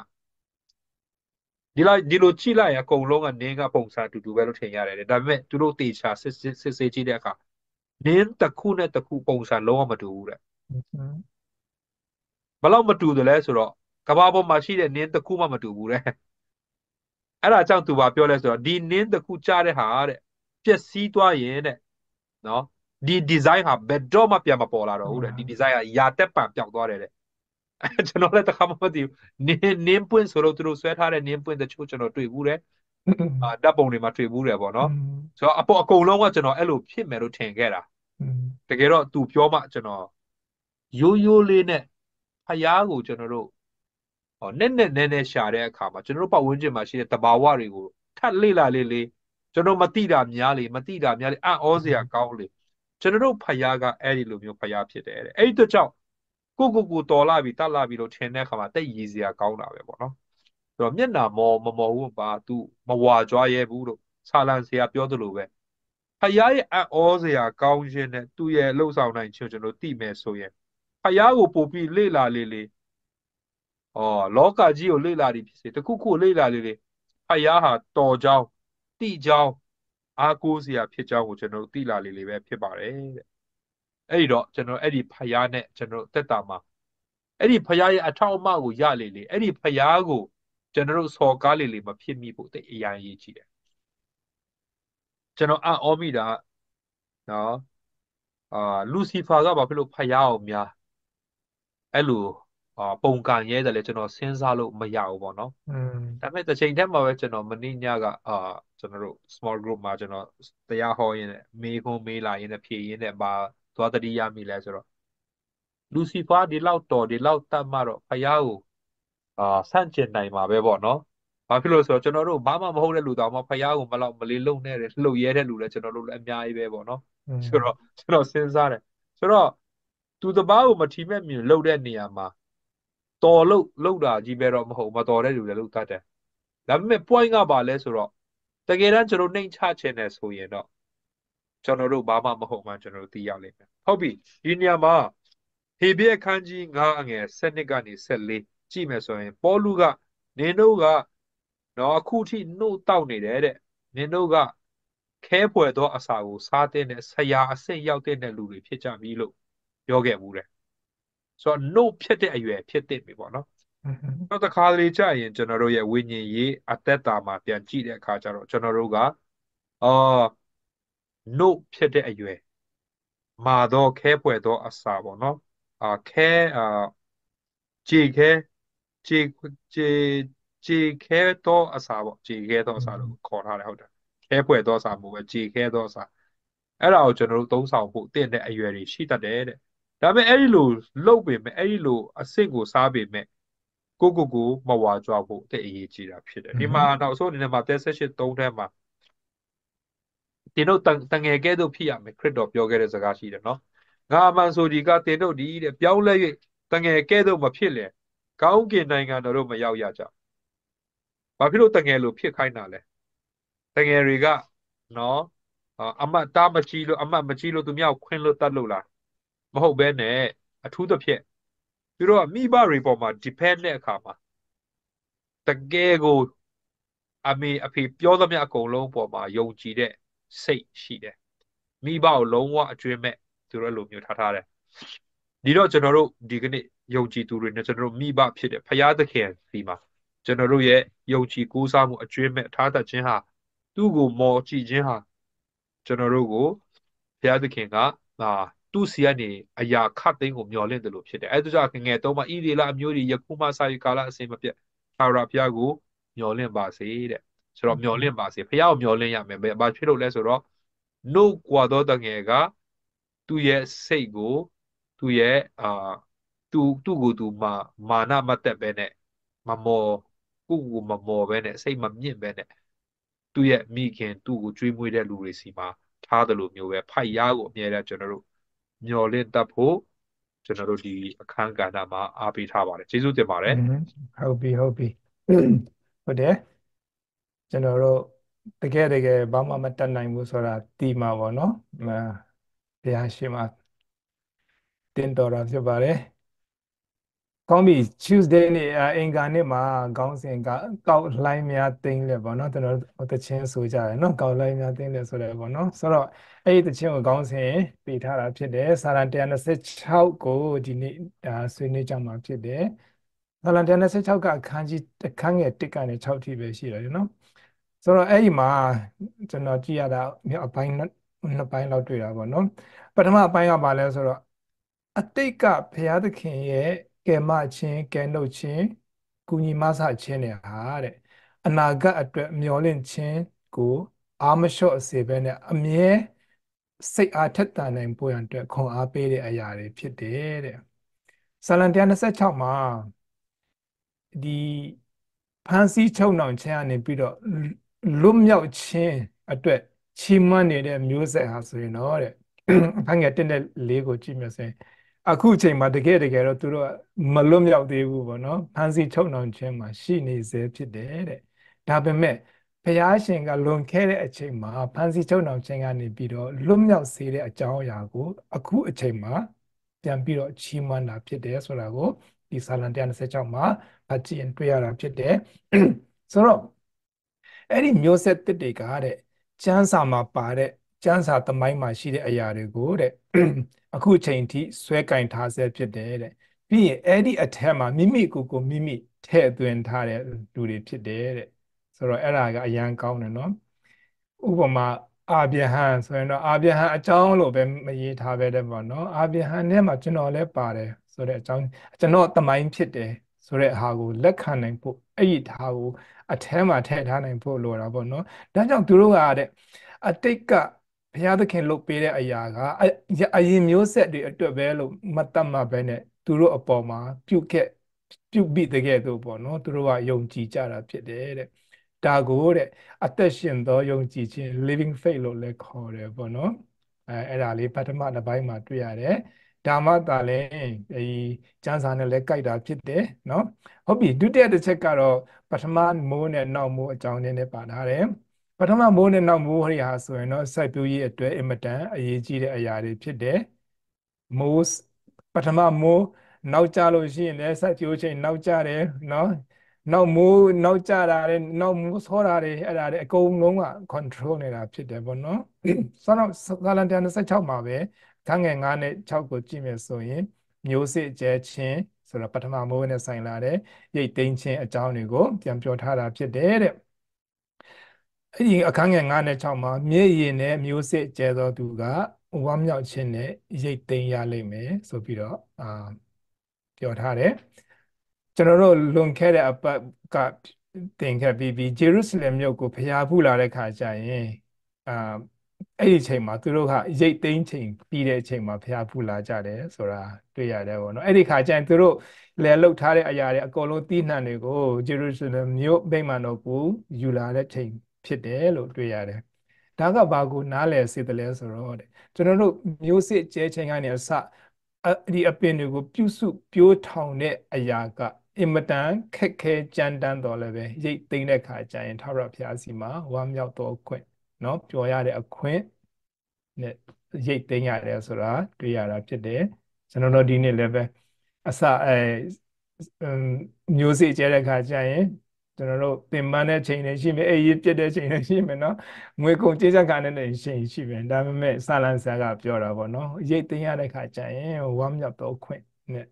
[SPEAKER 1] ဒီလိုက်ဒီလိုချိလိုက်ရအကုန်လုံးကနင်းကပုံစံအတူတူပဲလို့ထင်ရတယ်တဲ့ဒါပေမဲ့သူတို့တေချာစစ်စစ်စစ်စစ်ကြည့်တဲ့အခါနင်းတစ်ခုနဲ့တစ်ခုပုံစံလုံးဝမတူဘူးတဲ့ဘလောက်မတူတယ်လဲဆိုတော့ကဘာပေါ်မှာရှိတဲ့နင်းတစ်ခုမှမတူဘူးတဲ့အဲ့ဒါကြောင့်သူကပြောလဲဆိုတော့ဒီနင်းတစ်ခုကြားတဲ့ဟာတဲ့ပျက်စီးသွားရင်တဲ့နော်ဒီ design ဟာဘယ်တော့မှပြန်မပေါ်လာတော့ဘူးတဲ့ဒီ design ကယာတက်ပံပြောက်သွားတယ်တဲ့ ကျွန်တော်လည်းတခါမှမသိဘူးနင်းနင်းပွင့်ဆိုတော့သူတို့ဆွဲထားတဲ့နင်းပွင့်တချို့ကျွန်တော်တွေ့ဘူးတယ်အာဓာတ်ပုံတွေမှာတွေ့ဘူးတယ်ပေါ့နော်ဆိုတော့အပေါ်အကုန်လုံးကကျွန်တော်အဲ့လိုဖြစ်မယ်လို့ထင်ခဲ့တာတကယ်တော့သူပြောမှကျွန်တော်ရိုးရိုးလေးနဲ့ဖျားကိုကျွန်တော်တို့ဟောနဲ့နဲ့နဲနဲရှာတဲ့အခါမှာကျွန်တော်တို့ပတ်ဝန်းကျင်မှာရှိတဲ့တဘာဝတွေကိုထပ်လေ့လာလေးလေးကျွန်တော်မတိတာများလေမတိတာများလေအံ့ဩစရာကောင်းလေကျွန်တော်တို့ဖျားကအဲ့ဒီလိုမျိုးဖျားဖြစ်တယ်တဲ့အဲ့ဒီတော့ကြောင့် ကိုကိုကိုတော်လာပြီတတ်လာပြီလို့ထင်တဲ့အခါမှာတိတ်ရည်စရာကောင်းတာပဲပေါ့နော်ဆိုတော့မျက်နာမောမမောဘူးပါ तू မဝါကြွားရဲဘူးလို့ဆာလန်ဆရာပြောသလိုပဲဖယားရဲ့အံ့ဩစရာကောင်းခြင်းနဲ့သူ့ရဲ့လှုပ်ဆောင်နိုင်ခြင်းကျွန်တော်သိမယ်ဆိုရင်ဖယားကိုပို့ပြီးလေ့လာလေလေဩလောကကြီးကိုလေ့လာသည်ဖြစ်စေတခုခုလေ့လာလေလေဖယားဟာတော်ကြောင်းတိကြောင်းအားကိုးစရာဖြစ်ကြောင်းကိုကျွန်တော်သိလာလေလေပဲဖြစ်ပါတယ်တဲ့ အဲ့ဒီတော့ကျွန်တော်အဲ့ဒီဖယားနဲ့ကျွန်တော်တက်တာမှာအဲ့ဒီဖယားရဲ့အထောက်အမကိုရလေလေအဲ့ဒီဖယားကိုကျွန်တော်စော်ကားလေလေမဖြစ်မိဖို့တိတ်အရင်ရေးကြည့်တယ်ကျွန်တော်အံ့ဩမိတာနော်အာလူစီဖာကဘာဖြစ်လို့ဖယားအောင်များအဲ့လိုအာပုံကန်ရဲတယ်လေကျွန်တော်စဉ်းစားလို့မရဘူးပေါ့နော်อืมဒါပေမဲ့တစ်ချိန်တည်းမှာပဲကျွန်တော်မနေ့ညကအာကျွန်တော်တို့ small group မှာကျွန်တော်တရားဟောရင်းနဲ့မေးခွန်းမေးလာရင်းနဲ့ဖြေရင်းနဲ့ဘာ သွားတတိယမိလဲဆိုတော့လူစီဖာဒီလောက်တော်ဒီလောက်တတ်မှတော့ဖယားကိုအာဆန့်ကျင်နိုင်မှာပဲပေါ့နော်ဘာဖြစ်လို့ဆိုတော့ကျွန်တော်တို့ဘာမှမဟုတ်တဲ့လူတောင်မှဖယားကိုမလောက်မလေးလုံနေတယ်လှုပ်ရဲတဲ့လူလည်းကျွန်တော်တို့လည်းအများကြီးပဲပေါ့နော်ဆိုတော့ကျွန်တော်စဉ်းစားတယ်ဆိုတော့သူတပားကိုမထီမဲ့မြင်လှုပ်တဲ့နေရာမှာတော်လို့လှုပ်တာကြီးပဲတော့မဟုတ်မတော်တဲ့လူလည်းလှုပ်တတ်တယ်ဒါပေမဲ့ point ကပါလဲဆိုတော့တကယ်တမ်းကျွန်တော်နှိမ်ချခြင်းနဲ့ဆိုရင်တော့ ကျွန်တော်တို့ဘာမှမဟုတ်မှကျွန်တော်တို့သိရလိမ့်မယ်ဟုတ်ပြီဒီနေရာမှာဟေဘရဲခန်းကြီး9အငယ်7ကနေ14ကြည့်မယ်ဆိုရင် ပေါလုကနင်တို့ကနော်အခုထိနှုတ်တောက်နေတယ်တဲ့နင်တို့ကခဲဖွယ်သောအစာကိုစားတဲ့နဲ့ဆရာအဆင့်ရောက်တဲ့လူတွေဖြစ်ကြပြီလို့ပြောခဲ့ဘူးတဲ့ဆိုတော့ no ဖြစ်တဲ့အရွယ်ဖြစ်တဲ့ပြီပေါ့နော်နောက်တစ်ခါလေကြာရင်ကျွန်တော်တို့ရဲ့ဝိညာဉ်ရေးအသက်တာမှာပြန်ကြည့်တဲ့အခါကျတော့ကျွန်တော်တို့ကအာ no ဖြစ်တဲ့အရွယ်မာတော့ခဲဖွယ်သောအစာပေါ့နော်အာခဲအာခြေခဲခြေခြေခြေခဲသောအစာပေါ့ခြေခဲသောအစာလို့ခေါ်ထားတယ်ဟုတ်တယ်ခဲဖွယ်သောအစာမျိုးပဲခြေခဲသောအစာအဲ့ဒါကိုကျွန်တော်တို့သုံးဆောင်ဖို့တင့်တဲ့အရွယ်တွေရှိတတ်တယ်တဲ့ဒါပေမဲ့အဲ့ဒီလိုလှုပ်ပေမဲ့အဲ့ဒီလိုအဆင့်ကိုစားပေမဲ့ကိုကိုကိုမဝါကြွားဖို့တဲ့အရေးကြီးတာဖြစ်တယ်ဒီမှာနောက်ဆုံးအနေနဲ့မှာသက်ဆက်ရှိ3ထဲမှာ တင်တို့တငယ်ကဲတို့ဖြစ်ရမယ်ခရစ်တော်ပြောခဲ့တဲ့စကားရှိတယ်နော်ငါအမှန်ဆိုဒီကတင်တို့ဒီတဲ့ပြောင်းလဲ၍တငယ်ကဲတို့မဖြစ်လေကောင်းကင်နိုင်ငံတော်တို့မရောက်ရကြဘာဖြစ်လို့တငယ်လို့ဖြစ်ခိုင်းတာလဲတငယ်တွေကနော်အမတ်တားမကြီးလို့အမတ်မကြီးလို့သူမြောက်ခွင်းလို့တတ်လို့လားမဟုတ်ဘဲနဲ့အထူးသဖြင့်သူတို့ကမိဘတွေပေါ်မှာ depend တဲ့အခါမှာတကယ်ကို အမေအဖေပြောသမျှအကုန်လုံးပေါ်မှာယုံကြည်တဲ့ စိတ်ရှိတယ်မိဘကိုလုံးဝအကျွေးမဲ့သူတို့လိုမျိုးထားထားတယ်ဒီတော့ကျွန်တော်တို့ဒီကနေ့ယုံကြည်သူတွေနဲ့ကျွန်တော်တို့မိဘဖြစ်တဲ့ဖရာသခင်စီမှာကျွန်တော်တို့ရဲ့ယုံကြည်ကိုးစားမှုအကျွေးမဲ့ထားတတ်ခြင်းဟာသူ့ကိုမော်ကြည့်ခြင်းဟာကျွန်တော်တို့ကိုဘုရားသခင်ကအာသူ့စီကနေအရာခတ်သိမ်းကိုမျောလင့်တယ်လို့ဖြစ်တယ်အဲဒါကြောင့်ငငယ်တော့မှဣဒေလအမျိုးတွေယခုမှစာယူကာလအစဉ်မပြတ်သာရဘုရားကိုမျောလင့်ပါစေတဲ့ ဆိုတော့မျောလင့်ပါစေဘုရားကိုမျောလင့်ရမယ်ဘာဖြစ်လို့လဲဆိုတော့နှုတ်ကွာသောတငယ်ကသူ့ရဲ့စိတ်ကိုသူ့ရဲ့အာသူသူ့ကိုသူမာမာနမတက်ပဲနဲ့မမော်ကိုကိုမမော်ပဲနဲ့စိတ်မမြင့်ပဲနဲ့သူ့ရဲ့မိခင်သူ့ကိုကြွေးမွေးတဲ့လူတွေစီမှာထားတယ်လို့မျိုးပဲဖိုက်ရားကိုအမြဲတမ်းကျွန်တော်တို့မျော်လင့်တတ်ဖို့ကျွန်တော်တို့ဒီအခန်းကဏ္ဍမှာအားပေးထားပါတယ်ကျေးဇူးတင်ပါတယ်
[SPEAKER 2] ဟုတ်ပြီဟုတ်ပြီဟုတ်တယ် ကျွန်တော်တို့တကယ်တကယ်ဘာမှမတတ်နိုင်ဘူးဆိုတာတီးမှာပေါ့နော်ဘုရားရှင်မှာတင်တော်တာဖြစ်ပါတယ်ကောင်းပြီ Tuesday နေ့အင်္ဂါနေ့မှာခေါင်းစဉ်ကကောက်လှိုင်းများသိမ့်လဲပေါ့နော်ကျွန်တော်တခြင်းဆိုကြတယ်နော်ကောက်လှိုင်းများသိမ့်လဲဆိုတယ်ပေါ့နော်ဆိုတော့အဲ့ဒီတခြင်းကိုခေါင်းစဉ်ပေးထားတာဖြစ်တယ်စာရန်126ကိုဒီနေ့ဒါဆွေးနွေးကြမှာဖြစ်တယ်စာရန်126ကအခန်းကြီးအခန်းငယ်1ကနေ6ထိပဲရှိတယ်နော် ဆိုတော့အဲ့ဒီမှာကျွန်တော်ကြည့်ရတာအပိုင်းနှစ်ပိုင်းလောက်တွေ့တာပေါ့နော်ပထမအပိုင်းကဘာလဲဆိုတော့အတိတ်ကဘုရားသခင်ရဲ့ကယ်မခြင်းကယ်နှုတ်ခြင်းကုညီမဆခြင်းတွေဟာတဲ့အနာဂတ်အတွက်မျှော်လင့်ခြင်းကိုအာမလျှော့အစေပဲနဲ့အမြဲစိတ်အားထက်သန်နိုင်ဖို့ရန်အတွက်ခွန်အားပေးတဲ့အရာတွေဖြစ်တယ်တဲ့ဆလန်126မှာဒီဖန်စီချုပ်နှောင်ခြင်းကနေပြီးတော့ လွတ်မြောက်ခြင်းအတွက်ချီးမွမ်းနေတဲ့မျိုးဆက်ဟာဆိုရင်တော့တဲ့အခန်းငယ်1နဲ့4ကိုကြည့်မြင်အခုအချိန်မှာတကယ်တကယ်တော့သူတို့မလွတ်မြောက်သေးဘူးပေါ့နော်ဖန်စီချုပ်နှောင်ခြင်းမှာရှိနေစေဖြစ်တယ်တဲ့ဒါပေမဲ့ဘုရားရှင်ကလွန်ခဲ့တဲ့အချိန်မှာဖန်စီချုပ်နှောင်ခြင်းကနေပြီးတော့လွတ်မြောက်စေတဲ့အကြောင်းအရာကိုအခုအချိန်မှာပြန်ပြီးတော့ချီးမွမ်းတာဖြစ်တယ်ဆိုတာကိုဒီစာလံ126မှာဖတ်ကြည့်ရင်တွေ့ရတာဖြစ်တယ်ဆိုတော့ အဲ့ဒီမျိုးဆက်တစ်တွေကတဲ့ကျမ်းစာမှာပါတဲ့ကျမ်းစာသမိုင်းမှာရှိတဲ့အရာတွေကိုတဲ့အခုချိန်ထိဆွဲကင်ထားဆဲဖြစ်တယ်တဲ့ပြီးရင်အဲ့ဒီအထက်မှာမိမိကိုယ်ကိုမိမိထည့်သွင်းထားတဲ့လူတွေဖြစ်တယ်တဲ့ဆိုတော့အဲ့ဒါကအရန်ကောင်းတယ်နော်ဥပမာအာဗြဟံဆိုရင်တော့အာဗြဟံအကြောင်းလို့ပဲမရေးထားပဲတဲ့ပေါ့နော်အာဗြဟံနဲ့မှကျွန်တော်လည်းပါတယ်ဆိုတဲ့အကြောင်းကျွန်တော်တမိုင်းဖြစ်တယ်ဆိုတဲ့အဟာကိုလက်ခံနိုင်ဖို့ အဲ့ဒီဟာကိုအထဲမှာထည့်ထားနိုင်ဖို့လိုတာပေါ့နော်ဒါကြောင့်သူတို့ကတဲ့အတိတ်ကဘုရားသခင်လုပ်ပေးတဲ့အရာကအရင်မျိုးဆက်တွေအတွက်ပဲလို့မတတ်မှပဲနဲ့သူတို့အပေါ်မှာပြုတ်ခဲ့ပြုတ်ပြီးတကယ်တော့ပေါ့နော်သူတို့ကယုံကြည်ကြတာဖြစ်တယ်တဲ့ဒါကိုတဲ့အသက်ရှင်သောယုံကြည်ခြင်း living faith လို့လည်းခေါ်တယ်ပေါ့နော်အဲအဲ့ဒါလေးပထမတစ်ပိုင်းမှာတွေ့ရတယ် ဒါမှသာလဲဒီကျမ်းစာနဲ့လည်းကြိုက်တာဖြစ်တယ်နော်ဟုတ်ပြီဒုတိယတစ်ချက်ကတော့ပထမမိုးနဲ့နောက်မိုးအကြောင်းနဲ့ပါထားတယ်ပထမမိုးနဲ့နောက်မိုးတွေဟာဆိုရင်တော့စိုက်ပျိုးရေးအတွက်အင်မတန်အရေးကြီးတဲ့အရာတွေဖြစ်တယ်မိုးပထမမိုးနောက်ကျလို့ရှိရင်လည်းစိုက်ပျိုးချိန်နောက်ကျတယ်နော်နောက်မိုးနောက်ကျတာတွေနောက်မိုးဆောတာတွေအဲ့ဒါတွေအကုန်လုံးက control နေတာဖြစ်တယ်ပေါ့နော်ဆိုတော့သာလန်126မှာပဲ ခန်းငယ်9နဲ့6ကိုကြည့်မယ်ဆိုရင်မျိုးစစ်ကျဲချင်းဆိုတော့ပထမမိုးနဲ့ဆိုင်လာတဲ့ရိတ်သိမ်းခြင်းအကြောင်းတွေကိုပြန်ပြောထားတာဖြစ်တယ်တဲ့အဲ့ဒီအခန်းငယ်9နဲ့6မှာမြေရင်နဲ့မျိုးစစ်ကျဲသောသူကဝမ်းမြောက်ခြင်းနဲ့ရိတ်သိမ်းရလိမ့်မယ်ဆိုပြီးတော့အာပြောထားတယ်ကျွန်တော်တို့လွန်ခဲ့တဲ့အပတ်ကသင်ခဲ့ပြီးပြီးဂျေရုဆလင်မြို့ကိုဖျားဖူးလာတဲ့ခါကျရင်အာ အဲ့ဒီအချိန်မှာသူတို့ကရိတ်သိမ်းချိန်ပြီးတဲ့အချိန်မှာဖျားဖူးလာကြတယ်ဆိုတာတွေ့ရတယ်ပေါ့နော်အဲ့ဒီခါကျရင်သူတို့လဲလှုပ်ထားတဲ့အရာတွေအကုန်လုံးတီးနှံတွေကိုဂျေရုဆလင်မြို့ဗိမာန်တော်ကိုယူလာတဲ့ချိန်ဖြစ်တယ်လို့တွေ့ရတယ်ဒါကဘာကိုနားလည်စေတယ်လဲဆိုတော့ကျွန်တော်တို့မျိုးစစ်ကျဲချိန်ကနေအစဒီအပင်တွေကိုပြုစုပြိုးထောင်တဲ့အရာကအင်မတန်ခက်ခဲကြမ်းတမ်းတော်လည်းပဲရိတ်သိမ်းတဲ့ခါကျရင်ထာဝရဘုရားစီမှာဝမ်းမြောက်တော်ခွင့် နော်ပျော်ရတဲ့အခွင့်နဲ့ရိတ်သိမ်းရတယ်ဆိုတာတွေ့ရတာဖြစ်တယ်ကျွန်တော်တို့ဒီနေ့လည်းပဲအစအဲမျိုးစေ့ကျဲတဲ့ခါကျရင်ကျွန်တော်တို့သင်ပန်းတဲ့ချိန်နဲ့ရှိမယ်အေးရပြက်တဲ့ချိန်နဲ့ရှိမယ်နော်ငွေကုန်ကြေးဆက်ခါနဲ့လည်းရှိရှိပဲဒါပေမဲ့ဆာလန်ဆာကပြောတာပေါ့နော်ရိတ်သိမ်းရတဲ့ခါကျရင်ဝမ်းမြောက်တော့ခွင့်နဲ့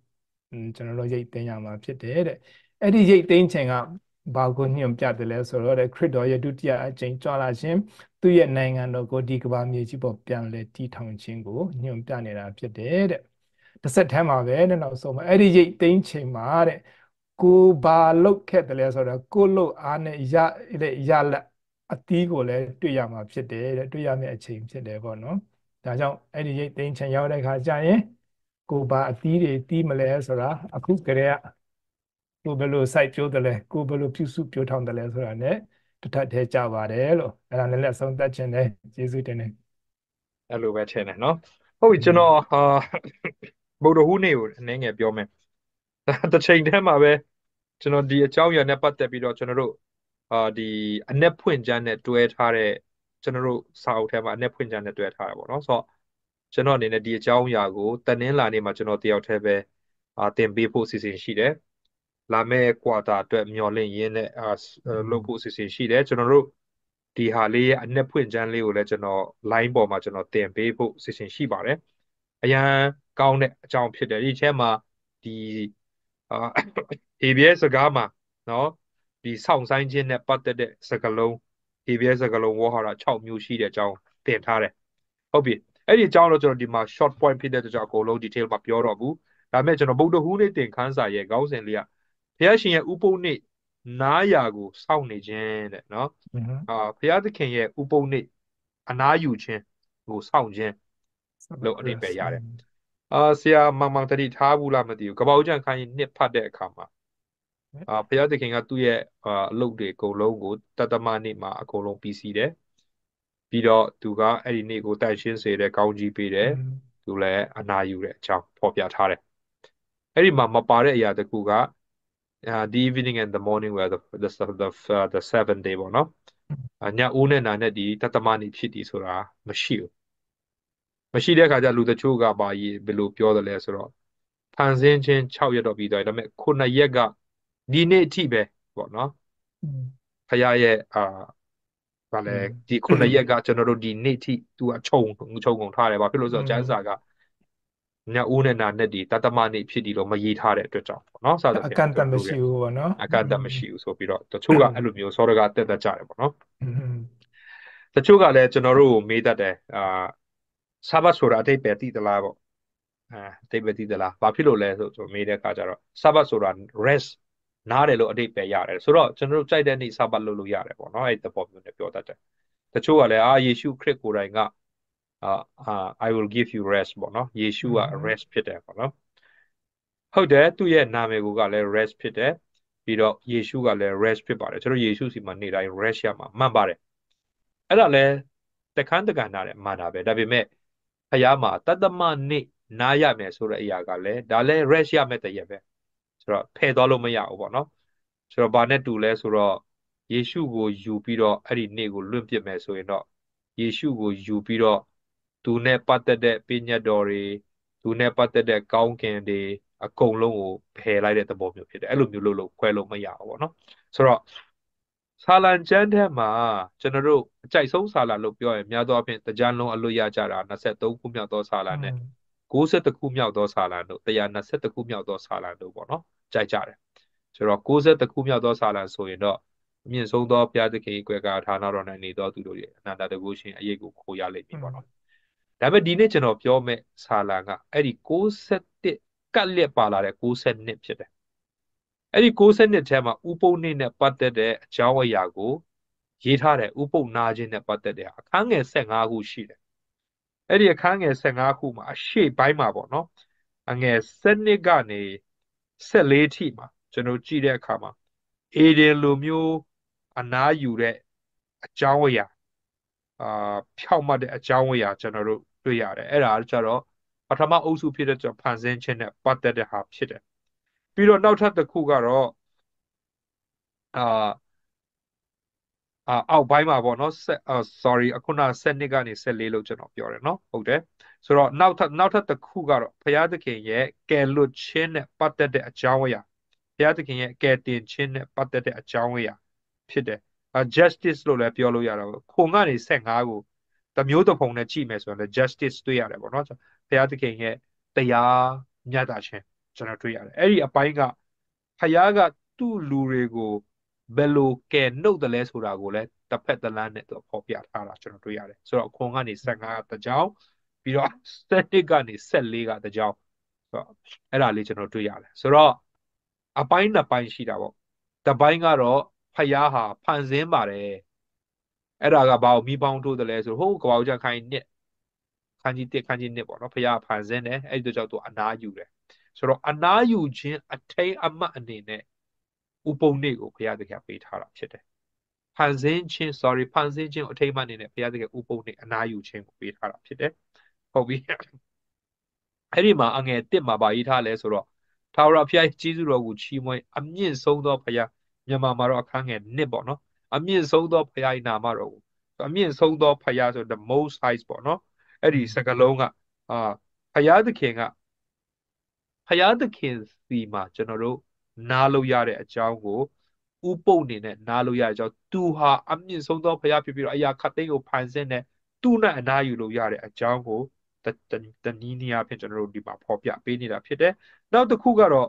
[SPEAKER 2] ကျွန်တော်တို့ရိတ်သိမ်းရမှာဖြစ်တယ်တဲ့အဲ့ဒီရိတ်သိမ်းခြင်းကဘာကိုညွှန်ပြတယ်လဲဆိုတော့တဲ့ခရစ်တော်ရဲ့ဒုတိယအကျင့်ကြွလာခြင်း သူ့ရဲ့နိုင်ငံတော်ကိုဒီကဘာမြေကြီးပေါ်ပြန်လဲတည်ထောင်ခြင်းကိုညွှန်ပြနေတာဖြစ်တယ်တဲ့တစ်ဆက်တည်းမှာပဲနောက်ဆုံးမှာအဲ့ဒီရိတ်သိမ်းချိန်မှာတဲ့ကိုဘာလုတ်ခဲ့တယ်လဲဆိုတော့ကိုလုတ်အားနဲ့ရရလက်အသီးကိုလည်းတွေ့ရမှာဖြစ်တယ်တဲ့တွေ့ရမယ့်အချိန်ဖြစ်တယ်ပေါ့နော်ဒါကြောင့်အဲ့ဒီရိတ်သိမ်းချိန်ရောက်တဲ့ခါကျရင်ကိုဘာအသီးတွေတီးမလဲဆိုတာအခုကလေးကကိုဘယ်လိုစိုက်ပျိုးတယ်လဲကိုဘယ်လိုပြုစုပျိုးထောင်တယ်လဲဆိုတာ ਨੇ တထက်ထဲကြပါတယ်လို့အဲ့ဒါလည်းလက်ဆုံးသက်ခြင်းတယ်ကျေးဇူးတင်တယ်
[SPEAKER 1] အဲ့လိုပဲထင်တယ်နော်ဟုတ်ပြီကျွန်တော်ဟာဗုဒ္ဓဟူးနေ့ကိုအနည်းငယ်ပြောမယ်တစ်ချိန်တည်းမှာပဲကျွန်တော်ဒီအကြောင်းအရာနဲ့ပတ်သက်ပြီးတော့ကျွန်တော်တို့အာဒီအ내ဖွင့်ချမ်းနဲ့တွဲထားတဲ့ကျွန်တော်တို့စာအုပ်ထဲမှာအ내ဖွင့်ချမ်းနဲ့တွဲထားတာပေါ့နော်ဆိုတော့ကျွန်တော်အနေနဲ့ဒီအကြောင်းအရာကိုတနင်္လာနေ့မှာကျွန်တော်တယောက်တည်းပဲအာသင်ပေးဖို့အစီအစဉ်ရှိတယ် လာမယ့်ကွာတာအတွက်မျှော်လင့်ရင်းနဲ့အာလုပ်ဖို့အစီအစဉ်ရှိတယ်ကျွန်တော်တို့ဒီဟာလေးရဲ့အ내ဖွင့်ချမ်းလေးကိုလည်းကျွန်တော် line ပေါ်မှာကျွန်တော်သင်ပေးဖို့အစီအစဉ်ရှိပါတယ်အရန်ကောင်းတဲ့အကြောင်းဖြစ်တယ်ဒီထဲမှာဒီအာ ABS စကားမှာနော်ဒီစောင့်ဆိုင်ခြင်းနဲ့ပတ်သက်တဲ့စကားလုံး ABS စကားလုံးဝေါ်ဟာရ6မျိုးရှိတဲ့အကြောင်းသင်ထားတယ်ဟုတ်ပြီအဲ့ဒီအကြောင်းတော့ကျွန်တော်ဒီမှာ short point ဖြစ်တဲ့ကြောင့်အကုန်လုံး detail မှာပြောတော့ဘူးဒါပေမဲ့ကျွန်တော်ဗုဒ္ဓဟူးနေ့သင်ခန်းစာရဲ့ခေါင်းစဉ်လေးက ဘုရားရှင်ရဲ့ဥပုံနေ့နားယာကိုစောင့်နေခြင်းတဲ့နော်အာဘုရားသခင်ရဲ့ဥပုံနေ့အနားယူခြင်းကိုစောင့်ခြင်းလို့အဓိပ္ပာယ်ရတယ်အာဆရာမောင်မောင်တတိထားဘူးလားမသိဘူးကပောက်ကျန်ခိုင်းနှစ်ဖတ်တဲ့အခါမှာအာဘုရားသခင်ကသူ့ရဲ့အာအလုပ်တွေအကုန်လုံးကိုတတမနေ့မှာအကုန်လုံးပြီးစီးတယ်ပြီးတော့သူကအဲ့ဒီနေ့ကိုတန်ရှင်းစေတဲ့ကောင်းကြီးပေးတယ်သူလည်းအနာယူတဲ့အကြောင်းဖော်ပြထားတယ်အဲ့ဒီမှာမပါတဲ့အရာတခုက uh, the evening and the morning were the the the uh, the seven day ပေါ့နော်ညဦးနဲ့နာနဲ့ဒီတတမနေ့ဖြစ်ဒီဆိုတာမရှိဘူးမရှိတဲ့အခါကျလူတချို့ကပါဘယ်လိုပြောတယ်လဲဆိုတော့ဖန်ဆင်းခြင်း6ရက်တော့ပြီးသွားတယ်ဒါပေမဲ့9ရက်ကဒီနေ့အထိပဲပေါ့နော်ဖခင်ရဲ့အာဗာလဲဒီ9ရက်ကကျွန်တော်တို့ဒီနေ့ထိသူကခြုံခြုံကုန်ထားတယ်ဗာဖြစ်လို့ဆိုတော့ကျန်းစာက ညဦးနဲ့နာနဲ့ဒီတတမနေ့ဖြစ်ဒီလို့မရေးထားတဲ့အတွက်ကြောင့်ပေါ့နော်စသဖြင့်
[SPEAKER 2] အကန့်အသတ်မရှိဘူးပေါ့နော်
[SPEAKER 1] အကန့်အသတ်မရှိဘူးဆိုပြီးတော့တချို့ကအဲ့လိုမျိုးစောရကတက်တက်ကြတယ်ပေါ့နော်တချို့ကလည်းကျွန်တော်တို့မေးတတ်တယ်အာဆာဘတ်ဆိုတာအတိတ်ပဲတည်သလားပေါ့အဲအတိတ်ပဲတည်သလားဘာဖြစ်လို့လဲဆိုဆိုမေးတဲ့အခါကျတော့ဆာဘတ်ဆိုတာ rest နားတယ်လို့အတိတ်ပဲရတယ်ဆိုတော့ကျွန်တော်တို့ကြိုက်တဲ့နေ့ဆာဘတ်လုပ်လို့ရတယ်ပေါ့နော်အဲ့ဒီပုံမျိုးနဲ့ပြောတတ်တယ်တချို့ကလည်းအာယေရှုခရစ်ကိုယ်တိုင်က အာ I will give you rest ပေါ့နော်ယေရှုက rest ဖြစ်တယ်ပေါ့နော်ဟုတ်တယ်သူ့ရဲ့နာမည်ကိုကလည်း rest ဖြစ်တယ်ပြီးတော့ယေရှုကလည်း rest ဖြစ်ပါတယ်ကျွန်တော်ယေရှုစီမှာနေတိုင်း rest ရမှာမှန်ပါတယ်အဲ့ဒါလည်းတခန်းတကန်နာတယ်မှန်တာပဲဒါပေမဲ့ဖယားမှာတတမနေ့နားရမယ်ဆိုတဲ့အရာကလည်းဒါလည်း rest ရမယ်တည်းရပဲဆိုတော့ဖယ်သွားလို့မရဘူးပေါ့နော်ဆိုတော့ဘာနဲ့တူလဲဆိုတော့ယေရှုကိုယူပြီးတော့အဲ့ဒီနေ့ကိုလွတ်ပြစ်မယ်ဆိုရင်တော့ယေရှုကိုယူပြီးတော့ သူနဲ့ပတ်သက်တဲ့ပညာတော်တွေသူနဲ့ပတ်သက်တဲ့ကောင်းကင်တွေအကုန်လုံးကိုဖယ်လိုက်တဲ့သဘောမျိုးဖြစ်တယ်အဲ့လိုမျိုးလုပ်လို့ခွဲလို့မရဘူးပေါ့နော်ဆိုတော့ဆာလံကျမ်းထဲမှာကျွန်တော်တို့အကြိုက်ဆုံးဆာလံလို့ပြောရင်များသောအားဖြင့်တကြံလုံးအလွတ်ရကြတာ23ခုမြောက်သောဆာလံနဲ့60ခုမြောက်သောဆာလံတို့120ခုမြောက်သောဆာလံတို့ပေါ့နော်ကြိုက်ကြတယ်ဆိုတော့60ခုမြောက်သောဆာလံဆိုရင်တော့အမြင့်ဆုံးသောဘုရားသခင်ကွယ်ကာဌာနတော်၌နေသောသူတို့ရဲ့အနန္တတကုရှင်အရေးကိုခိုးရလိမ့်မည်ပေါ့နော် ဒါပေမဲ့ဒီနေ့ကျွန်တော်ပြောမဲ့ဆာလံကအဲ့ဒီ61ကတ်လက်ပါလာတဲ့62ဖြစ်တယ်အဲ့ဒီ62ထဲမှာဥပုံနေ့နဲ့ပတ်သက်တဲ့အကြောင်းအရာကိုရေးထားတယ်ဥပုံနာခြင်းနဲ့ပတ်သက်တဲ့အခန်းငယ်15ခုရှိတယ်အဲ့ဒီအခန်းငယ်15ခုမှာအရှိပိုင်းမှာပေါ့နော်အငယ်7ကနေ14ထိမှာကျွန်တော်ကြည့်တဲ့အခါမှာအေဒင်လိုမျိုးအနားယူတဲ့အကြောင်းအရာအာဖြောက်မှတ်တဲ့အကြောင်းအရာကျွန်တော်တို့ တွေ့ရတယ်အဲ့ဒါကျတော့ပထမအုပ်စုဖြစ်တဲ့ကြောင့်ဖန်ဆင်းခြင်းနဲ့ပတ်သက်တဲ့ဟာဖြစ်တယ်ပြီးတော့နောက်ထပ်တစ်ခုကတော့အာအာအောက်ပိုင်းမှာပေါ့နော်ဆက် sorry အခုန7နှစ်ကနေ14လို့ကျွန်တော်ပြောတယ်နော်ဟုတ်တယ်ဆိုတော့နောက်ထပ်နောက်ထပ်တစ်ခုကတော့ဘုရားသခင်ရဲ့ကယ်လွတ်ခြင်းနဲ့ပတ်သက်တဲ့အကြောင်းအရာဘုရားသခင်ရဲ့ကယ်တင်ခြင်းနဲ့ပတ်သက်တဲ့အကြောင်းအရာဖြစ်တယ် justice လို့လည်းပြောလို့ရတာပေါ့ခုံကနေ15ကို တမျိုးတစ်ပုံနဲ့ကြည့်မယ်ဆိုရင်လည်း justice တွေ့ရတယ်ပေါ့နော်ဘုရားသခင်ရဲ့တရားမျှတခြင်းကျွန်တော်တွေ့ရတယ်အဲ့ဒီအပိုင်းကဖယားကသူ့လူတွေကိုဘယ်လိုကဲနှုတ်တယ်လဲဆိုတာကိုလည်းတစ်ဖက်တစ်လမ်းနဲ့သူဖော်ပြထားတာကျွန်တော်တွေ့ရတယ်ဆိုတော့အခွန်ကနေ15ကတကြောင်ပြီးတော့7ကနေ14ကတကြောင်ဆိုတော့အဲ့ဒါလေးကျွန်တော်တွေ့ရတယ်ဆိုတော့အပိုင်းနှစ်ပိုင်းရှိတာပေါ့တစ်ပိုင်းကတော့ဖယားဟာဖန်ဆင်းပါတယ် အဲ့ဒါကဘာကိုမိပေါင်းထိုးတယ်လဲဆိုဟိုးကဘာဦးချခိုင်းနှစ်ခန်းကြီး1ခန်းကြီး2ပေါ့နော်ဖယားဖန်ဆင်းတယ်အဲ့ဒီတော့ကြောင့်သူအနာယူတယ်ဆိုတော့အနာယူခြင်းအထိန်အမှတ်အနေနဲ့ဥပုံနေ့ကိုဘုရားသခင်ပေးထားတာဖြစ်တယ်ဖန်ဆင်းခြင်း sorry ဖန်ဆင်းခြင်းအထိန်အမှတ်အနေနဲ့ဘုရားသခင်ဥပုံနေ့အနာယူခြင်းကိုပေးထားတာဖြစ်တယ်ဟုတ်ပြီအဲ့ဒီမှာအငယ်1မှာပါရေးထားလဲဆိုတော့ထာဝရဘုရားကြီးစုတော်ကိုချီးမွမ်းအမြင့်ဆုံးသောဘုရားမြန်မာမှာတော့အခန်းငယ်1ပေါ့နော် အမြင့်ဆုံးသောဘုရား၏နာမတော်ကိုအမြင့်ဆုံးသောဘုရားဆို the most high ပေါ့နော်အဲ့ဒီစကားလုံးကအာဘုရားသခင်ကဘုရားသခင်စီမှာကျွန်တော်တို့နားလို့ရတဲ့အကြောင်းကိုဥပုပ်အနေနဲ့နားလို့ရတဲ့အကြောင်းသူဟာအမြင့်ဆုံးသောဘုရားဖြစ်ပြီးတော့အရာခတ်သိမ်းကိုဖန်ဆင်းတဲ့သူ့နဲ့အနားယူလို့ရတဲ့အကြောင်းကိုတနည်းနည်းအားဖြင့်ကျွန်တော်တို့ဒီမှာဖော်ပြပေးနေတာဖြစ်တယ်။နောက်တစ်ခုကတော့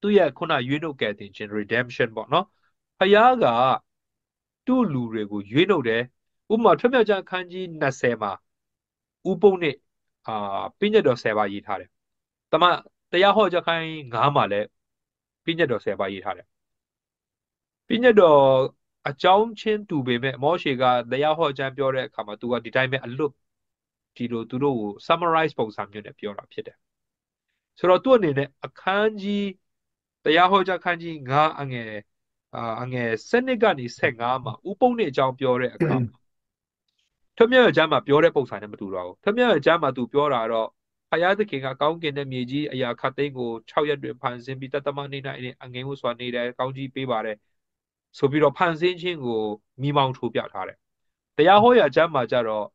[SPEAKER 1] သူ့ရဲ့ခုနရွေးနှုတ်ကယ်တင်ခြင်း redemption ပေါ့နော်။ ဖယားကသူ့လူတွေကိုရွေးနှုတ်တယ်။ဥပမာထွတ်မြောက်ကျမ်းအခန်းကြီး20မှာဥပုံနဲ့အာပြည့်ညတ်တော်10ပါးရေးထားတယ်။တမတရားဟောကြခိုင်း9မှာလည်းပြည့်ညတ်တော်10ပါးရေးထားတယ်။ပြည့်ညတ်တော်အကြောင်းချင်းတူပေမဲ့မောရှေကတရားဟောကြမ်းပြောတဲ့အခါမှာသူကဒီတိုင်းပဲအလွတ်ဒီလိုသူတို့ကို summarize ပုံစံမျိုးနဲ့ပြောတာဖြစ်တယ်ဆိုတော့သူ့အနေနဲ့အခန်းကြီးတရားဟောကြားခန်းကြီး9အငယ် အာအငယ်7ကနေ15မှာဥပုံနဲ့အကြောင်းပြောတဲ့အခါမှာထမြောက်ကျမ်းမှာပြောတဲ့ပုံစံနဲ့မတူတော့ဘူးထမြောက်ကျမ်းမှာသူပြောတာတော့ဖယားသခင်ကကောင်းကင်တဲ့မြေကြီးအရာခတ်သိမ်းကို6ရက်တွင်ဖန်ဆင်းပြီးတသမနေ၌အငင်းဝစွာနေတယ်ကောင်းကြီးပေးပါတယ်ဆိုပြီးတော့ဖန်ဆင်းခြင်းကိုမိမောင်းထိုးပြထားတယ်တရားဟောရာကျမ်းမှာကြတော့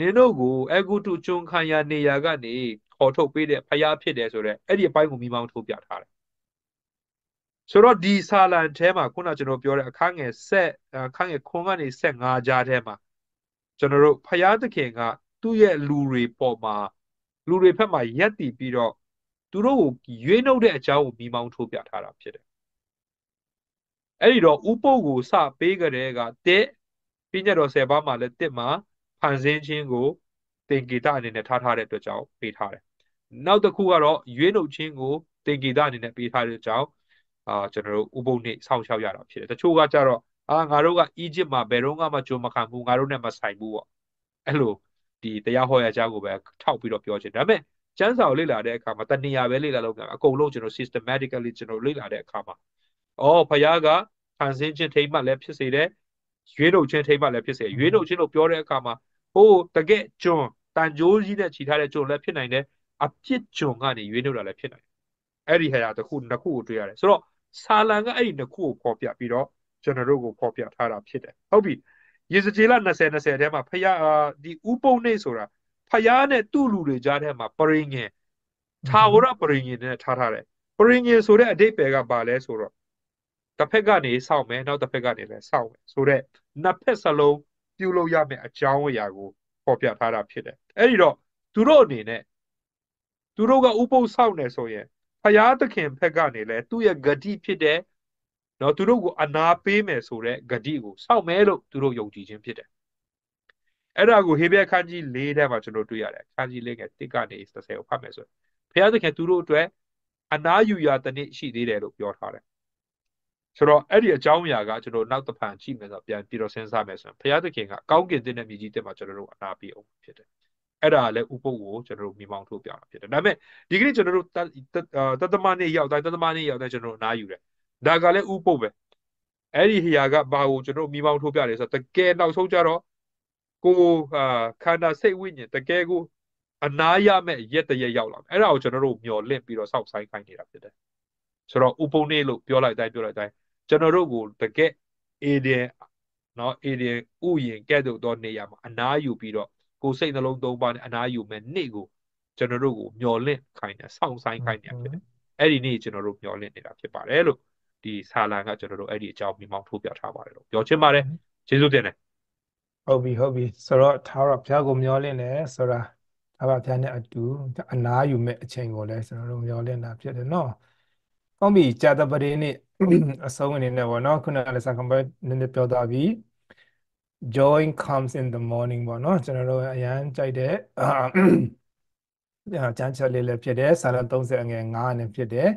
[SPEAKER 1] နင်တို့ကိုအဂုတုကျွန်းခံရနေရာကနေခေါ်ထုတ်ပေးတဲ့ဖျားဖြစ်တယ်ဆိုတော့အဲ့ဒီအပိုင်းကိုမိမောင်းထုတ်ပြထားတယ် ဆိုတော့ဒီဆာလန်ထဲမှာခုနကျွန်တော်ပြောတဲ့အခန်းငယ်ဆက်အခန်းငယ်ခွန်ကနေဆက်၅ကြားထဲမှာကျွန်တော်တို့ဖျားသခင်ကသူ့ရဲ့လူတွေပေါ်မှာလူတွေဘက်မှာရက်တည်ပြီးတော့သူတို့ကိုရွေးနှုတ်တဲ့အကြောင်းကိုမိမောင်းထုတ်ပြထားတာဖြစ်တယ်အဲ့ဒီတော့ဥပုပ်ကိုစပေးကြတဲ့ကတဲ့ပြညတ်တော်၁၀ပါးမှာလည်းတစ်မှာဖန်ဆင်းခြင်းကိုသင်္ကေတအနေနဲ့ထားထားတဲ့အတွက်ကြောင့်ပေးထားတယ်။နောက်တစ်ခုကတော့ရွေးနှုတ်ခြင်းကိုသင်္ကေတအနေနဲ့ပေးထားတဲ့ကြောင့် အာကျွန်တော်တို့ဥပုံနေစောင့်ရှောက်ရတာဖြစ်တယ်။တချို့ကကြတော့အာငါတို့ကအီဂျစ်မှာဘယ်တော့မှကြုံမခံဘူးငါတို့နဲ့မဆိုင်ဘူးပေါ့။အဲ့လိုဒီတရားဟောရကြားကိုပဲထောက်ပြီးတော့ပြောချင်ဒါပေမဲ့ကျမ်းစာကိုလေ့လာတဲ့အခါမှာတဏှာပဲလေ့လာလို့အကုန်လုံးကျွန်တော် systematically ကျွန်တော်လေ့လာတဲ့အခါမှာအော်ဖယားကဖန်ဆင်းခြင်းထိမ့်မှလည်းဖြစ်စေတယ်ရွေးနှုတ်ခြင်းထိမ့်မှလည်းဖြစ်စေရွေးနှုတ်ခြင်းလို့ပြောတဲ့အခါမှာဟိုတကက်ကျွန်တန်ကြိုးကြီးနဲ့ခြိထားတဲ့ကျွန်လည်းဖြစ်နိုင်တယ်အပြစ်ကျွန်ကနေရွေးနှုတ်တာလည်းဖြစ်နိုင်တယ်အဲ့ဒီဟာရတစ်ခုနှစ်ခုကိုတွေ့ရတယ်ဆိုတော့ ဆာလန်ကအဲ့ဒီနှစ်ခုကိုဖော်ပြပြီးတော့ကျွန်တော်တို့ကိုဖော်ပြထားတာဖြစ်တယ်ဟုတ်ပြီရေစကြည်လ20 20ထဲမှာဖယားဒီဥပုံနေဆိုတာဖယားနဲ့သူ့လူတွေကြားထဲမှာပရိငင်သာဝရပရိငင်နဲ့ထားထားတယ်ပရိငင်ဆိုတဲ့အဓိပ္ပာယ်ကဘာလဲဆိုတော့တစ်ဖက်ကနေစောင့်မယ်နောက်တစ်ဖက်ကနေလည်းစောင့်မယ်ဆိုတော့နှစ်ဖက်စလုံးပြုလုပ်ရမယ့်အကြောင်းအရာကိုဖော်ပြထားတာဖြစ်တယ်အဲ့ဒီတော့သူတို့အနေနဲ့သူတို့ကဥပုသ်ဆောက်နေဆိုရင် ဖယားသခင်ဖက်ကနေလဲသူ့ရဲ့ဂတိဖြစ်တဲ့တော့သူတို့ကိုအနာပေးမယ်ဆိုတဲ့ဂတိကိုစောင့်မယ်လို့သူတို့ယုံကြည်ခြင်းဖြစ်တယ်အဲ့ဒါကိုဟေဘဲခန်းကြီး၄ထဲမှာကျွန်တော်တွေ့ရတယ်ခန်းကြီး၄ကတစ်ကနေ30ကိုဖတ်မယ်ဆိုရင်ဖယားသခင်သူတို့အတွက်အနာယူရာတနည်းရှိသေးတယ်လို့ပြောထားတယ်ဆိုတော့အဲ့ဒီအကြောင်းအရာကကျွန်တော်နောက်တစ်ဖန်ကြည့်မယ်ဆိုပြန်ပြီးတော့စဉ်းစားမယ်ဆိုရင်ဘုရားသခင်ကကောင်းကင်တဲ့မြေကြီးတက်မှာကျွန်တော်တို့အနာပေးအောင်ဖြစ်တယ် အဲ့ဒါလည်းဥပုပ်ကိုကျွန်တော်တို့မိမောင်းထုတ်ပြတာဖြစ်တယ်ဒါပေမဲ့ဒီကနေ့ကျွန်တော်တို့တသမနေ့ရောက်တိုင်းတသမနေ့ရောက်တိုင်းကျွန်တော်တို့အနာယူတယ်ဒါကလည်းဥပုပ်ပဲအဲ့ဒီဟရာကဘာကိုကျွန်တော်မိမောင်းထုတ်ပြတယ်ဆိုတော့တကယ်နောက်ဆုံးကြတော့ကိုအာခန္ဓာစိတ်ဝိညာဉ်တကယ်ကိုအနာရမဲ့ရက်တရက်ရောက်လာအဲ့ဒါကိုကျွန်တော်တို့မျော်လင့်ပြီးတော့စောင့်ဆိုင်ခိုင်းနေတာဖြစ်တယ်ဆိုတော့ဥပုံနေလို့ပြောလိုက်တိုင်းပြောလိုက်တိုင်းကျွန်တော်တို့ကိုတကက် alien เนาะ alien ဥယျင်ကဲ့သို့သောနေရာမှာအနားယူပြီးတော့ ကိုယ်စိတ်နှလုံးသုံးပါးနဲ့အနားယူမဲ့နေ့ကိုကျွန်တော်တို့ကိုမျော်လင့်ခိုင်းတယ်စောင့်ဆိုင်ခိုင်းတယ်ဖြစ်တယ်အဲ့ဒီနေ့ကျွန်တော်တို့မျော်လင့်နေတာဖြစ်ပါတယ်လို့ဒီဆာလန်ကကျွန်တော်တို့အဲ့ဒီအကြောင်းမိမောင်းထိုးပြထားပါတယ်လို့ပြောချင်ပါတယ်ကျေးဇူးတင်တယ်
[SPEAKER 2] ဟုတ်ပြီဟုတ်ပြီဆိုတော့သာရဘုရားကိုမျော်လင့်တယ်ဆိုတာသာရဘုရားနဲ့အတူအနားယူမဲ့အချိန်ကိုလည်းကျွန်တော်တို့မျော်လင့်တာဖြစ်တယ်နော်ကောင်းပြီကြာတပရေနေ့အဆုံးအနေနဲ့ပေါ့နော်ခုနကလည်းစကံပဲနည်းနည်းပြောသွားပြီ joy comes in the morning ပေါ့နော်ကျွန်တော်တို့အရန်ကြိုက်တဲ့အာကျမ်းချက်လေးလည်းဖြစ်တယ်စာလ30အငယ်9နဲ့ဖြစ်တယ်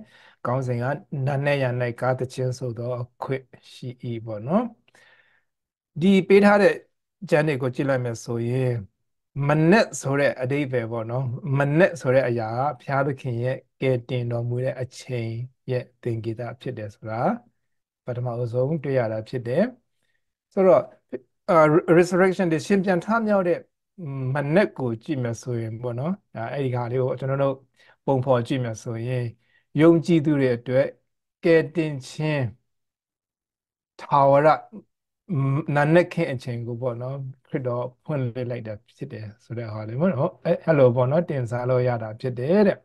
[SPEAKER 2] ကောင်းစဉ်ကနတ်နဲ့ရ၌ကားတခြင်းဆိုတော့အခွင့်ရှိ၏ပေါ့နော်ဒီပေးထားတဲ့ကျမ်းတွေကိုကြည့်လိုက်မယ်ဆိုရင်မနက်ဆိုတဲ့အဓိပ္ပာယ်ပေါ့နော်မနက်ဆိုတဲ့အရာကဘုရားသခင်ရဲ့ကယ်တင်တော်မူတဲ့အချိန်ရဲ့သင်္ကေတဖြစ်တယ်ဆိုတာပထမအဆုံးတွေ့ရတာဖြစ်တယ်ဆိုတော့ resurrection တွေရှင်ပြန်ထမြောက်တဲ့မနက်ကိုကြည့်မယ်ဆိုရင်ပေါ့နော်အဲ့ဒီခါလေးကိုကျွန်တော်တို့ပုံဖော်ကြည့်မယ်ဆိုရင်ယုံကြည်သူတွေအတွက်ကဲတင်ခြင်းထာဝရနာနဲ့ခင်အချိန်ကိုပေါ့နော်ခရစ်တော်ဖွင့်လှစ်လိုက်တာဖြစ်တယ်ဆိုတဲ့ဟာလေးပေါ့နော်အဲအဲ့လိုပေါ့နော်တင်စားလို့ရတာဖြစ်တယ်တဲ့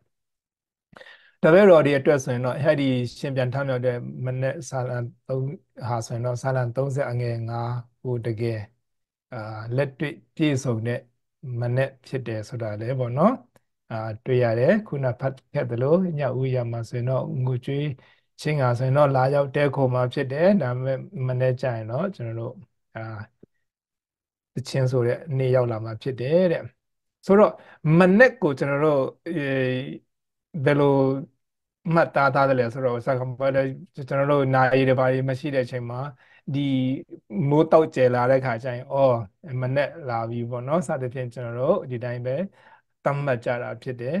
[SPEAKER 2] တပည့်တော်ဒီအတွက်ဆိုရင်တော့အဲ့ဒီရှင်ပြန်ထမြောက်တဲ့မနေ့ဆာလံ3ဟာဆိုရင်တော့ဆာလံ30အငယ်5ဟိုတကယ်အာလက်တွေ့ပြည့်စုံတဲ့မနေ့ဖြစ်တယ်ဆိုတာလေပေါ့နော်အာတွေ့ရတယ်ခုနဖတ်ခဲ့တယ်လို့ညဦးရမှာဆိုရင်တော့ငွေကြွေးချင်းကဆိုရင်တော့လာရောက်တဲခုံမှာဖြစ်တယ်ဒါပေမဲ့မနေ့ကျရင်တော့ကျွန်တော်တို့အာတချင်းဆိုတဲ့နေ့ရောက်လာမှာဖြစ်တယ်တဲ့ဆိုတော့မနေ့ကိုကျွန်တော်တို့ဘယ်လို မှတ်သားသားတယ်လဲဆိုတော့စကားပေါ်လဲကျွန်တော်တို့နိုင်ရပါမရှိတဲ့အချိန်မှာဒီမိုးတောက်ကျလာတဲ့ခါကျရင်အော်မနဲ့လာပြီပေါ့နော်စသဖြင့်ကျွန်တော်တို့ဒီတိုင်းပဲတတ်မှတ်ကြတာဖြစ်တယ်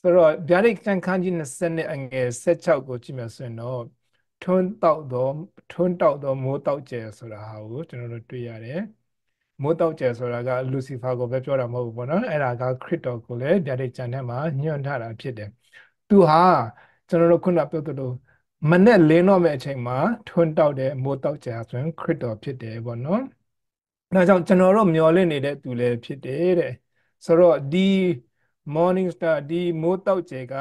[SPEAKER 2] ဆိုတော့ဗျာဒိတ်ကံခန်းကြီး20နဲ့အငယ်16ကိုကြည့်မယ်ဆိုရင်တော့ထွန်းတောက်တော့ထွန်းတောက်တော့မိုးတောက်ကျဆိုတာဟာကိုကျွန်တော်တို့တွေ့ရတယ်မိုးတောက်ကျဆိုတာကလူစီဖာကိုပဲပြောတာမဟုတ်ဘူးပေါ့နော်အဲ့ဒါကခရစ်တော်ကိုလည်းဗျာဒိတ်ကျမ်းထဲမှာညွှန်ထားတာဖြစ်တယ်သူဟာ ကျွန်တော်တို့ခုနပြောသလိုမနဲ့လင်းတော့မယ့်အချိန်မှာထွန်းတောက်တဲ့မိုးတောက်ကြဆိုရင်ခရစ်တော်ဖြစ်တယ်ပေါ့နော်။ဒါကြောင့်ကျွန်တော်တို့မျော်လင့်နေတဲ့သူလည်းဖြစ်တယ်တဲ့။ဆိုတော့ဒီ morning star ဒီမိုးတောက်ကြက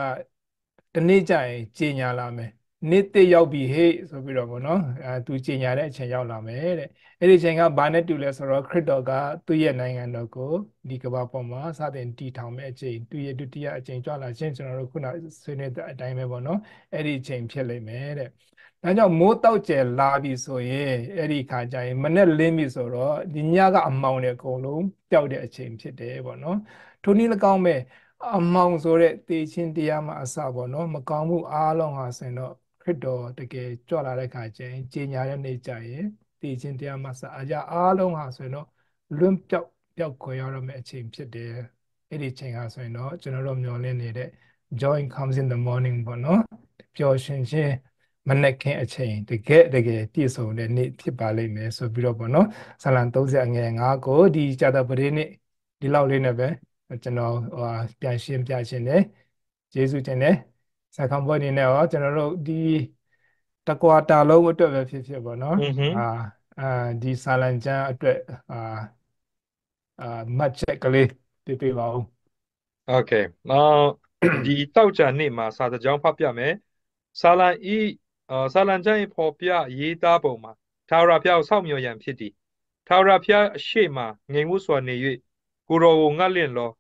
[SPEAKER 2] တနေ့ကျရင်ကြီးညာလာမယ် နေ့တစ်ရောက်ပြီဟေ့ဆိုပြီးတော့ဗောနော်အဲသူကြီးညာတဲ့အချိန်ရောက်လာမယ်တဲ့အဲ့ဒီအချိန်ကဘာနဲ့တူလဲဆိုတော့ခရစ်တော်ကသူ့ရဲ့နိုင်ငံတော်ကိုဒီကမ္ဘာပေါ်မှာစတင်တည်ထောင်မဲ့အချိန်သူ့ရဲ့ဒုတိယအချိန်ကြွလာခြင်းကျွန်တော်တို့ခုနဆွေးနွေးတဲ့အတိုင်းပဲဗောနော်အဲ့ဒီအချိန်ဖြစ်လိမ့်မယ်တဲ့ဒါကြောင့်မိုးတောက်ကျယ်လာပြီဆိုရင်အဲ့ဒီခါကျရင်မနဲ့လင်းပြီဆိုတော့ဒီညကအမောင်တွေအကုန်လုံးပျောက်တဲ့အချိန်ဖြစ်တယ်ဗောနော်ထိုနည်း၎င်းပဲအမောင်ဆိုတဲ့တေချင်းတရားမှာအစပေါ့နော်မကောင်းမှုအားလုံးဟာဆိုရင်တော့ ခရစ်တော်တကယ်ကြွလာတဲ့ခါကျရင်ကြီးညာတဲ့နေ့ကျရင်တေချင်းတရားမှာစအကြအားလုံးဟာဆိုရင်တော့လွန့်ပြောက်ပြောက်ခွဲရတော့မယ့်အချိန်ဖြစ်တယ်အဲ့ဒီချိန်ဟာဆိုရင်တော့ကျွန်တော်တို့မျှော်လင့်နေတဲ့ joy comes in the morning ပေါ့နော်ပျော်ရွှင်ခြင်းမနေ့ခင်အချိန်တကယ်တကယ်ပြည့်စုံတဲ့နေ့ဖြစ်ပါလိမ့်မယ်ဆိုပြီးတော့ပေါ့နော်ဆလန်30အငယ်5ကိုဒီကြာတာပရိနေ့ဒီလောက်လေးနဲ့ပဲကျွန်တော်ဟိုပြန်ရှင်းပြခြင်းတယ်ကျေးဇူးတင်တ ဆရာခေါင်းဘွဲ့အနေနဲ့ရောကျွန်တော်တို့ဒီတကွာတာလုံးအတွက်ပဲဖြစ်ဖြစ်ပေါ့နော်အာအာဒီစာလန်ကျမ်းအတွက်အာအာမှတ်ချက်ကလေးပြပြပါဦး
[SPEAKER 1] Okay နောက်ဒီတောက်ချာနေ့မှာစာတကြောင်းဖတ်ပြမယ်စာလန်ဤစာလန်ကျမ်း၏ပေါ်ပြရေးသားပုံမှာသာရဖျားကိုစောင့်မျှော်ရန်ဖြစ်သည်သာရဖျားအရှိမငြိမ်ဝှစွာနေ၍ကိုတော်ကိုငတ်လင့်လော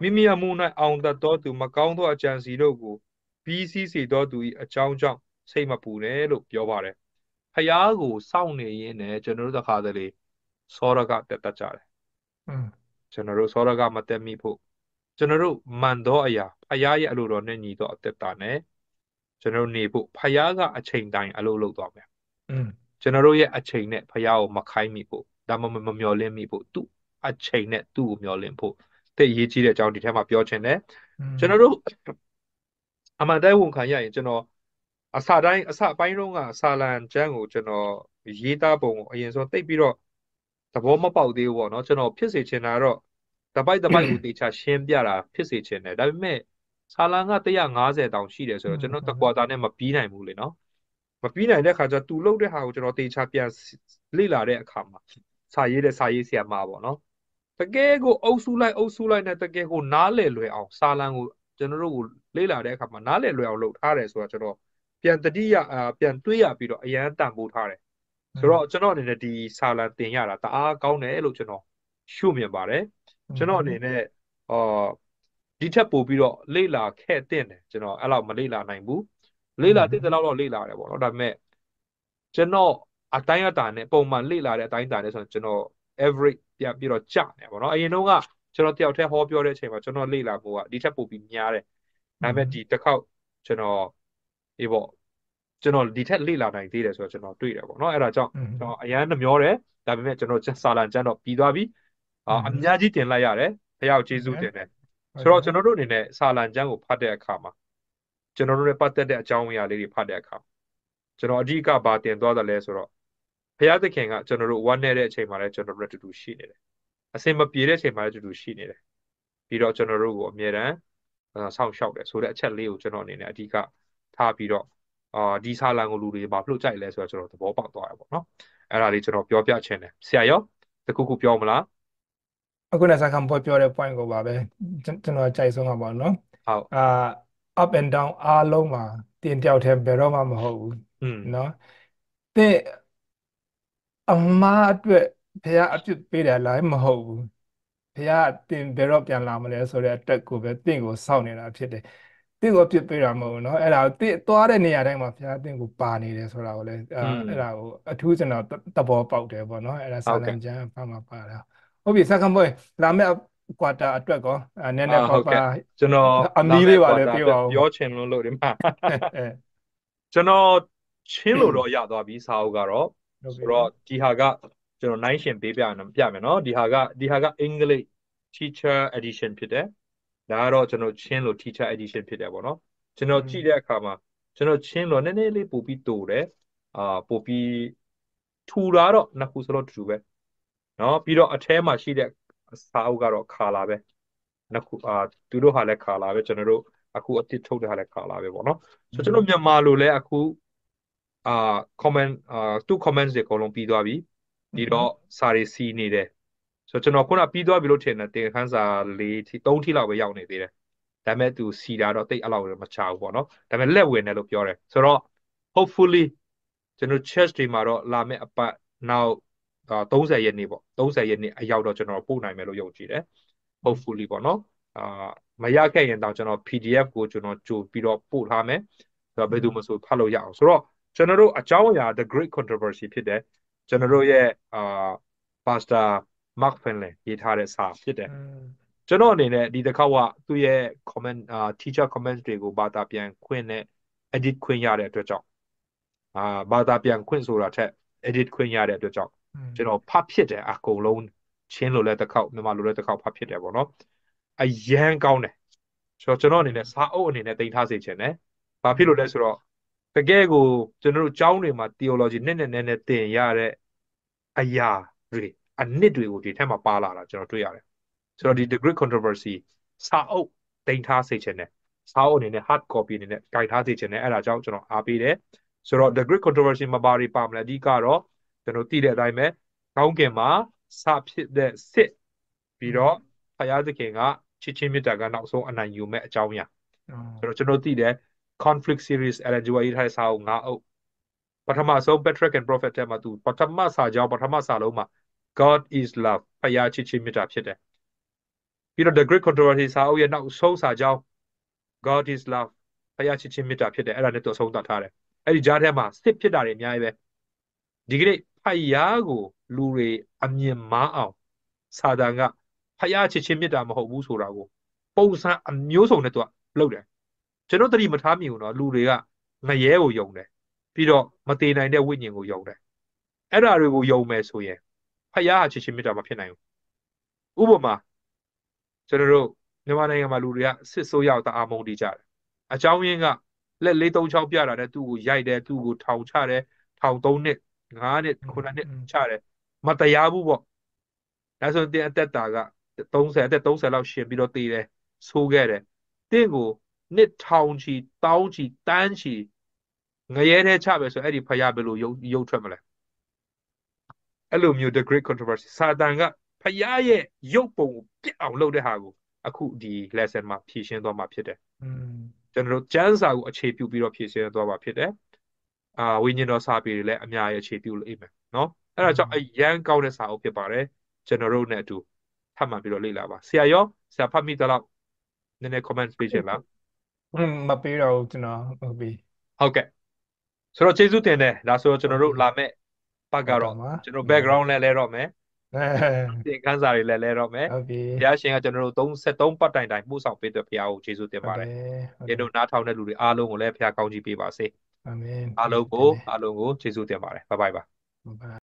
[SPEAKER 1] မိမိအမှု၌အောင်တတ်သောသူမကောင်းသောအကြံစီတို့ကို ပြီးစီးစေသောသူ၏အကြောင်းကြောင့်စိတ်မပူနဲ့လို့ပြောပါတယ်ဖျားကိုစောင့်နေရင်းနဲ့ကျွန်တော်တို့တခါတလေစောရကတက်တတ်ကြတယ်ကျွန်တော်တို့စောရကမတက်မိဖို့ကျွန်တော်တို့မှန်သောအရာဖျားရဲ့အလိုတော်နဲ့ညီသောအသက်တာနဲ့ကျွန်တော်တို့နေဖို့ဖျားကအချိန်တိုင်းအလုပ်လုပ်သွားမယ်ကျွန်တော်တို့ရဲ့အချိန်နဲ့ဖျားကိုမခိုင်းမိဖို့ဒါမှမမျောလင့်မိဖို့သူ့အချိန်နဲ့သူ့ကိုမျောလင့်ဖို့တိတ်ရေးကြီးတဲ့အကြောင်းဒီထဲမှာပြောချင်တယ်ကျွန်တော်တို့ အမှန်တိုင်းဝန်ခံရရင်ကျွန်တော်အစတိုင်းအစပိုင်းတုန်းကဆာလန်ကျန်းကိုကျွန်တော်ရေးသားပုံကိုအရင်ဆုံးတိတ်ပြီးတော့သဘောမပေါက်သေးဘူးပေါ့နော်ကျွန်တော်ဖြစ်စေချင်တာတော့တပိုက်တပိုက်ကိုတေချာရှင်းပြတာဖြစ်စေချင်တယ်ဒါပေမဲ့ဆာလန်က150တောင်ရှိတယ်ဆိုတော့ကျွန်တော်တကွာတာနဲ့မပြီးနိုင်ဘူးလေနော်မပြီးနိုင်တဲ့ခါကျသူလှုပ်တဲ့ဟာကိုကျွန်တော်တေချာပြန်လေ့လာတဲ့အခါမှာစာရေးတဲ့စာရေးဆရာမပေါ့နော်တကယ်ကိုအုပ်စုလိုက်အုပ်စုလိုက်နဲ့တကယ်ကိုနားလည်လွယ်အောင်စာလံကို ကျွန်တော်တို့ကိုလေ့လာတဲ့အခါမှာနားလည်လွယ်အောင်လုပ်ထားတယ်ဆိုတာကျွန်တော်ပြန်တတိယပြန်တွေးရပြီးတော့အရန်တန်ဖိုးထားတယ်ဆိုတော့ကျွန်တော်အနေနဲ့ဒီစာလံတင်ရတာတအားကောင်းတယ်လို့ကျွန်တော်ရှုမြင်ပါတယ်ကျွန်တော်အနေနဲ့အာဒီထက်ပိုပြီးတော့လေ့လာခဲ့တဲ့တယ်ကျွန်တော်အဲ့လောက်မလေ့လာနိုင်ဘူးလေ့လာတဲ့တဲ့လောက်တော့လေ့လာတယ်ပေါ့နော်ဒါပေမဲ့ကျွန်တော်အတိုင်းအတာနဲ့ပုံမှန်လေ့လာတဲ့အတိုင်းအတာနဲ့ဆိုရင်ကျွန်တော် average ပြန်ပြီးတော့ကျနေပါတော့အရင်တုန်းက ကျွန်တော်တယောက်တည်းဟောပြောတဲ့အချိန်မှာကျွန်တော်လေ့လာဖို့ကဒီထက်ပိုပြီးများတယ်ဒါပေမဲ့ဒီတစ်ခေါက်ကျွန်တော်အေးပေါ့ကျွန်တော်ဒီထက်လေ့လာနိုင်သေးတယ်ဆိုတော့ကျွန်တော်တွေ့တယ်ပေါ့နော်အဲ့ဒါကြောင့်ကျွန်တော်အရန်နှမျောတယ်ဒါပေမဲ့ကျွန်တော်စာလန်ကျမ်းတော့ပြီးသွားပြီအာအများကြီးတင်လိုက်ရတယ်ဘုရားကျေးဇူးတင်တယ်ဆိုတော့ကျွန်တော်တို့အနေနဲ့စာလန်ကျမ်းကိုဖတ်တဲ့အခါမှာကျွန်တော်တို့နဲ့ပတ်သက်တဲ့အကြောင်းအရာလေးတွေဖတ်တဲ့အခါကျွန်တော်အဓိကဘာတင်သွားတယ်လဲဆိုတော့ဘုရားသခင်ကကျွန်တော်တို့ဝမ်းနေတဲ့အချိန်မှာလည်းကျွန်တော်တို့တူတူရှိနေတယ် အစင်မပြေတဲ့အချိန်မှာလည်းတူတူရှိနေတယ်ပြီးတော့ကျွန်တော်တို့ကိုအမြဲတမ်းဆောက်ရှောက်တယ်ဆိုတဲ့အချက်လေးကိုကျွန်တော်အနေနဲ့အဓိကထားပြီးတော့အာဒီစာလန်ကိုလူတွေဘာဖြစ်လို့ကြိုက်လဲဆိုတော့ကျွန်တော်သဘောပေါက်သွားရပါတော့အဲ့ဒါလေးကျွန်တော်ပြောပြချင်တယ်ဆရာရောတခုခုပြောမလား
[SPEAKER 2] အခုနစကံပေါ်ပြောတဲ့ point ကိုပါပဲကျွန်တော်ကြိုက်ဆုံးပါနော်
[SPEAKER 1] ဟုတ်
[SPEAKER 2] အာ up and down အားလုံးမှာတင်တယောက်တည်းဘယ်တော့မှမဟုတ်ဘူးနော်တဲ့အမှားအတွက် ဘုရားအပြစ်ပေးတယ်လားမဟုတ်ဘူးဘုရားတင်ဘယ်တော့ပြန်လာမလဲဆိုတဲ့အတွက်ကိုပဲတင့်ကိုစောင့်နေတာဖြစ်တယ်တင့်ကိုပြစ်ပေးတာမဟုတ်ဘူးเนาะအဲ့ဒါကိုတင့်သွားတဲ့နေရာတိုင်းမှာဘုရားတင့်ကိုပါနေတယ်ဆိုတာကိုလည်းအဲ့ဒါကိုအထူးကျွန်တော်သဘောပေါက်တယ်ပေါ့เนาะအဲ့ဒါစာလံကျမ်းဘာမှပါတာဟုတ်ပြီစက္ကန့်ပွဲလာမယ့်ကွာတာအတွက်ကောနည်းနည်းပါပါ
[SPEAKER 1] ကျွန်တော်
[SPEAKER 2] အမီးလေးပါလေပြောအောင်
[SPEAKER 1] ပြောချင်လို့လို့ဒီမှာကျွန်တော်ချင်းလို့တော့ရသွားပြီစာအုပ်ကတော့ဆိုတော့ဒီဟာက ကျွန်တော်နိုင်ရှင်ပေးပြမယ်ပြမယ်နော်ဒီဟာကဒီဟာက English teacher edition ဖြစ်တယ်ဒါကတော့ကျွန်တော်ချင်းလို့ teacher edition ဖြစ်တယ်ပေါ့နော်ကျွန်တော်ကြည့်တဲ့အခါမှာကျွန်တော်ချင်းလို့နည်းနည်းလေးပို့ပြီးတူတယ်အာပို့ပြီးထူတာတော့နှစ်ခုစလုံးတူတူပဲနော်ပြီးတော့အထဲမှာရှိတဲ့စာအုပ်ကတော့ခါလာပဲနှစ်ခုအာသူတို့ဟာလည်းခါလာပဲကျွန်တော်တို့အခုအတစ်ထုတ်တဲ့ဟာလည်းခါလာပဲပေါ့နော်ဆိုတော့ကျွန်တော်မြန်မာလိုလည်းအခုအာ comment အာသူ comments တွေအကုန်လုံးပြီးသွားပြီ ဒီတော့စာတွေစီးနေတယ်ဆိုတော့ကျွန်တော်ခုနပြီးသွားပြီလို့ထင်တယ်တင်ခန်းစာ၄ထိ၃ထိလောက်ပဲရောက်နေသေးတယ်ဒါပေမဲ့သူစီတာတော့တိတ်အဲ့လောက်မချဘူးပေါ့နော်ဒါပေမဲ့လက်ဝင်တယ်လို့ပြောတယ်ဆိုတော့ hopefully ကျွန်တော် church တွေမှာတော့လာမယ့်အပတ်နောက်30ရက်နေ့ပေါ့30ရက်နေ့အရောက်တော့ကျွန်တော်ပို့နိုင်မယ်လို့ယုံကြည်တယ် hopefully ပေါ့နော်အာမရခဲ့ရင်တော့ကျွန်တော် PDF ကိုကျွန်တော်ကြိုပြီးတော့ပို့ထားမယ်ဆိုတော့ဘယ်သူမှဆိုဖတ်လို့ရအောင်ဆိုတော့ကျွန်တော်တို့အကြောင်းအရာ the great controversy ဖြစ်တယ် ကျွန်တော်တို့ရဲ့အာ pastor mark finley ရေးထားတဲ့စာဖြစ်တယ်ကျွန်တော်အနေနဲ့ဒီတစ်ခေါက်ကသူ့ရဲ့ comment အာ teacher comments တွေကိုဘာသာပြန်ခွင့်နဲ့ edit ခွင့်ရတဲ့အတွက်ကြောင့်အာဘာသာပြန်ခွင့်ဆိုတာထက် edit ခွင့်ရတဲ့အတွက်ကြောင့်ကျွန်တော်ဖတ်ဖြစ်တယ်အကုန်လုံးချင်းလိုလဲတစ်ခေါက်မြန်မာလိုလဲတစ်ခေါက်ဖတ်ဖြစ်တယ်ပေါ့နော်အရန်ကောင်းတယ်ဆိုတော့ကျွန်တော်အနေနဲ့စာအုပ်အနေနဲ့တင်ထားစေချင်တယ်ဘာဖြစ်လို့လဲဆိုတော့ တကယ်ကိုကျွန်တော်တို့ကျောင်းတွေမှာ theology နည်းနည်းနည်းနည်းသင်ရတဲ့အရာတွေအနှစ်တွေကိုဒီထက်မှပါလာတာကျွန်တော်တွေ့ရတယ်ဆိုတော့ဒီ the great controversy စာအုပ်တင်ထားစေချင်တယ်စာအုပ်အနေနဲ့ hard copy အနေနဲ့ကြိုက်ထားစေချင်တယ်အဲ့ဒါကြောင့်ကျွန်တော်အားပေးတယ်ဆိုတော့ the great controversy မှာပါရီပါမလဲအဓိကတော့ကျွန်တော်သိတဲ့အတိုင်းပဲကောင်းကင်မှာစဖြစ်တဲ့စစ်ပြီးတော့ဖယားသခင်ကချစ်ချင်းမေတ္တာကနောက်ဆုံးအနိုင်ယူမဲ့အကြောင်းအရာဆိုတော့ကျွန်တော်သိတယ် conflict series အဲ့ဒါဂျူဝါရေးထားတဲ့စာအုပ်၅အုပ်ပထမဆုံး Patrick and Prophet ထဲမှာသူပထမစာကြောင်းပထမစာလုံးမှာ God is love ဖယားချစ်ချင်းမေတ္တာဖြစ်တယ်ပြီးတော့ the great controversy စာအုပ်ရဲ့နောက်ဆုံးစာကြောင်း God is love ဖယားချစ်ချင်းမေတ္တာဖြစ်တယ်အဲ့ဒါနဲ့သူအဆုံးသတ်ထားတယ်အဲ့ဒီကြားထဲမှာစစ်ဖြစ်တာတွေအများကြီးပဲဒီကနေ့ဖယားကိုလူတွေအမြင်မားအောင်စာတန်ကဖယားချစ်ချင်းမေတ္တာမဟုတ်ဘူးဆိုတာကိုပုံစံအမျိုးစုံနဲ့သူကလုပ်တယ် ကျွန်တော်တတိမထားမိဘူးနော်လူတွေကငရဲကိုယုံတယ်ပြီးတော့မတည်နိုင်တဲ့ဝိညာဉ်ကိုယုံတယ်အဲ့ဒါတွေကိုယုံမယ်ဆိုရင်ဖယားချစ်ချင်းမေတ္တာမဖြစ်နိုင်ဘူးဥပမာကျွန်တော်တို့မြန်မာနိုင်ငံမှာလူတွေကစစ်ဆိုးရောက်တအားမုန်းတီးကြတယ်အကြောင်းရင်းကလက်လေးသုံးချောင်းပြတာနဲ့သူ့ကိုရိုက်တယ်သူ့ကိုထောင်ချတယ်ထောင်၃နှစ်၅နှစ်9နှစ်ချတယ်မတရားဘူးပေါ့ဒါဆိုရင်တင်အသက်တာက30အသက်30လောက်ရှင်ပြီးတော့တည်တယ်ဆိုးခဲ့တယ်တင့်ကို နှစ်ထောင်ချီတောင်းချီတန်းချီငရဲထဲချပဲဆိုအဲ့ဒီဖယားဘယ်လိုရုပ်ရုပ်ထွက်မလဲအဲ့လိုမျိုး the great controversy စာတန်ကဖယားရဲ့ရုပ်ပုံကိုပြက်အောင်လုပ်တဲ့ဟာကိုအခုဒီ lesson မှာဖြည့်ရှင်းသွားမှာဖြစ်တယ်ကျွန်တော်တို့ကျမ်းစာကိုအခြေပြုပြီးတော့ဖြည့်ရှင်းသွားမှာဖြစ်တယ်အာဝိညာဉ်တော်စာပေတွေလည်းအများကြီးအခြေပြုလို့အိမ်မယ်နော်အဲ့ဒါကြောင့်အရန်ကောင်းတဲ့စာအုပ်ဖြစ်ပါတယ်ကျွန်တော်တို့နဲ့အတူထပ်မှပြီးတော့လေ့လာပါဆရာရောဆရာဖတ်မိသလောက်နည်းနည်း comment ပေးချင်လား
[SPEAKER 2] မပေးတော့ဘူးကျွန်တော်ဟုတ်ပြီ
[SPEAKER 1] ဟုတ်ကဲ့ဆိုတော့ကျေးဇူးတင်တယ်ဒါဆိုတော့ကျွန်တော်တို့လာမဲ့ပတ်ကတော့ကျွန်တော် background လည်းလဲတော့မယ်သင်ခန်းစာတွေလည်းလဲတော့မယ်
[SPEAKER 2] ဟုတ်ပြီ
[SPEAKER 1] ဘုရားရှင်ကကျွန်တော်တို့33ပတ်တိုင်တိုင်ပို့ဆောင်ပေးတဲ့ဘုရားကိုကျေးဇူးတင်ပါတယ်ဒီတို့နားထောင်တဲ့လူတွေအားလုံးကိုလည်းဘုရားကောင်းချီးပေးပါစေ
[SPEAKER 2] အာမင်
[SPEAKER 1] အားလုံးကိုအားလုံးကိုကျေးဇူးတင်ပါတယ်ဘိုင်ဘိုင်ပါ
[SPEAKER 2] ဘိုင်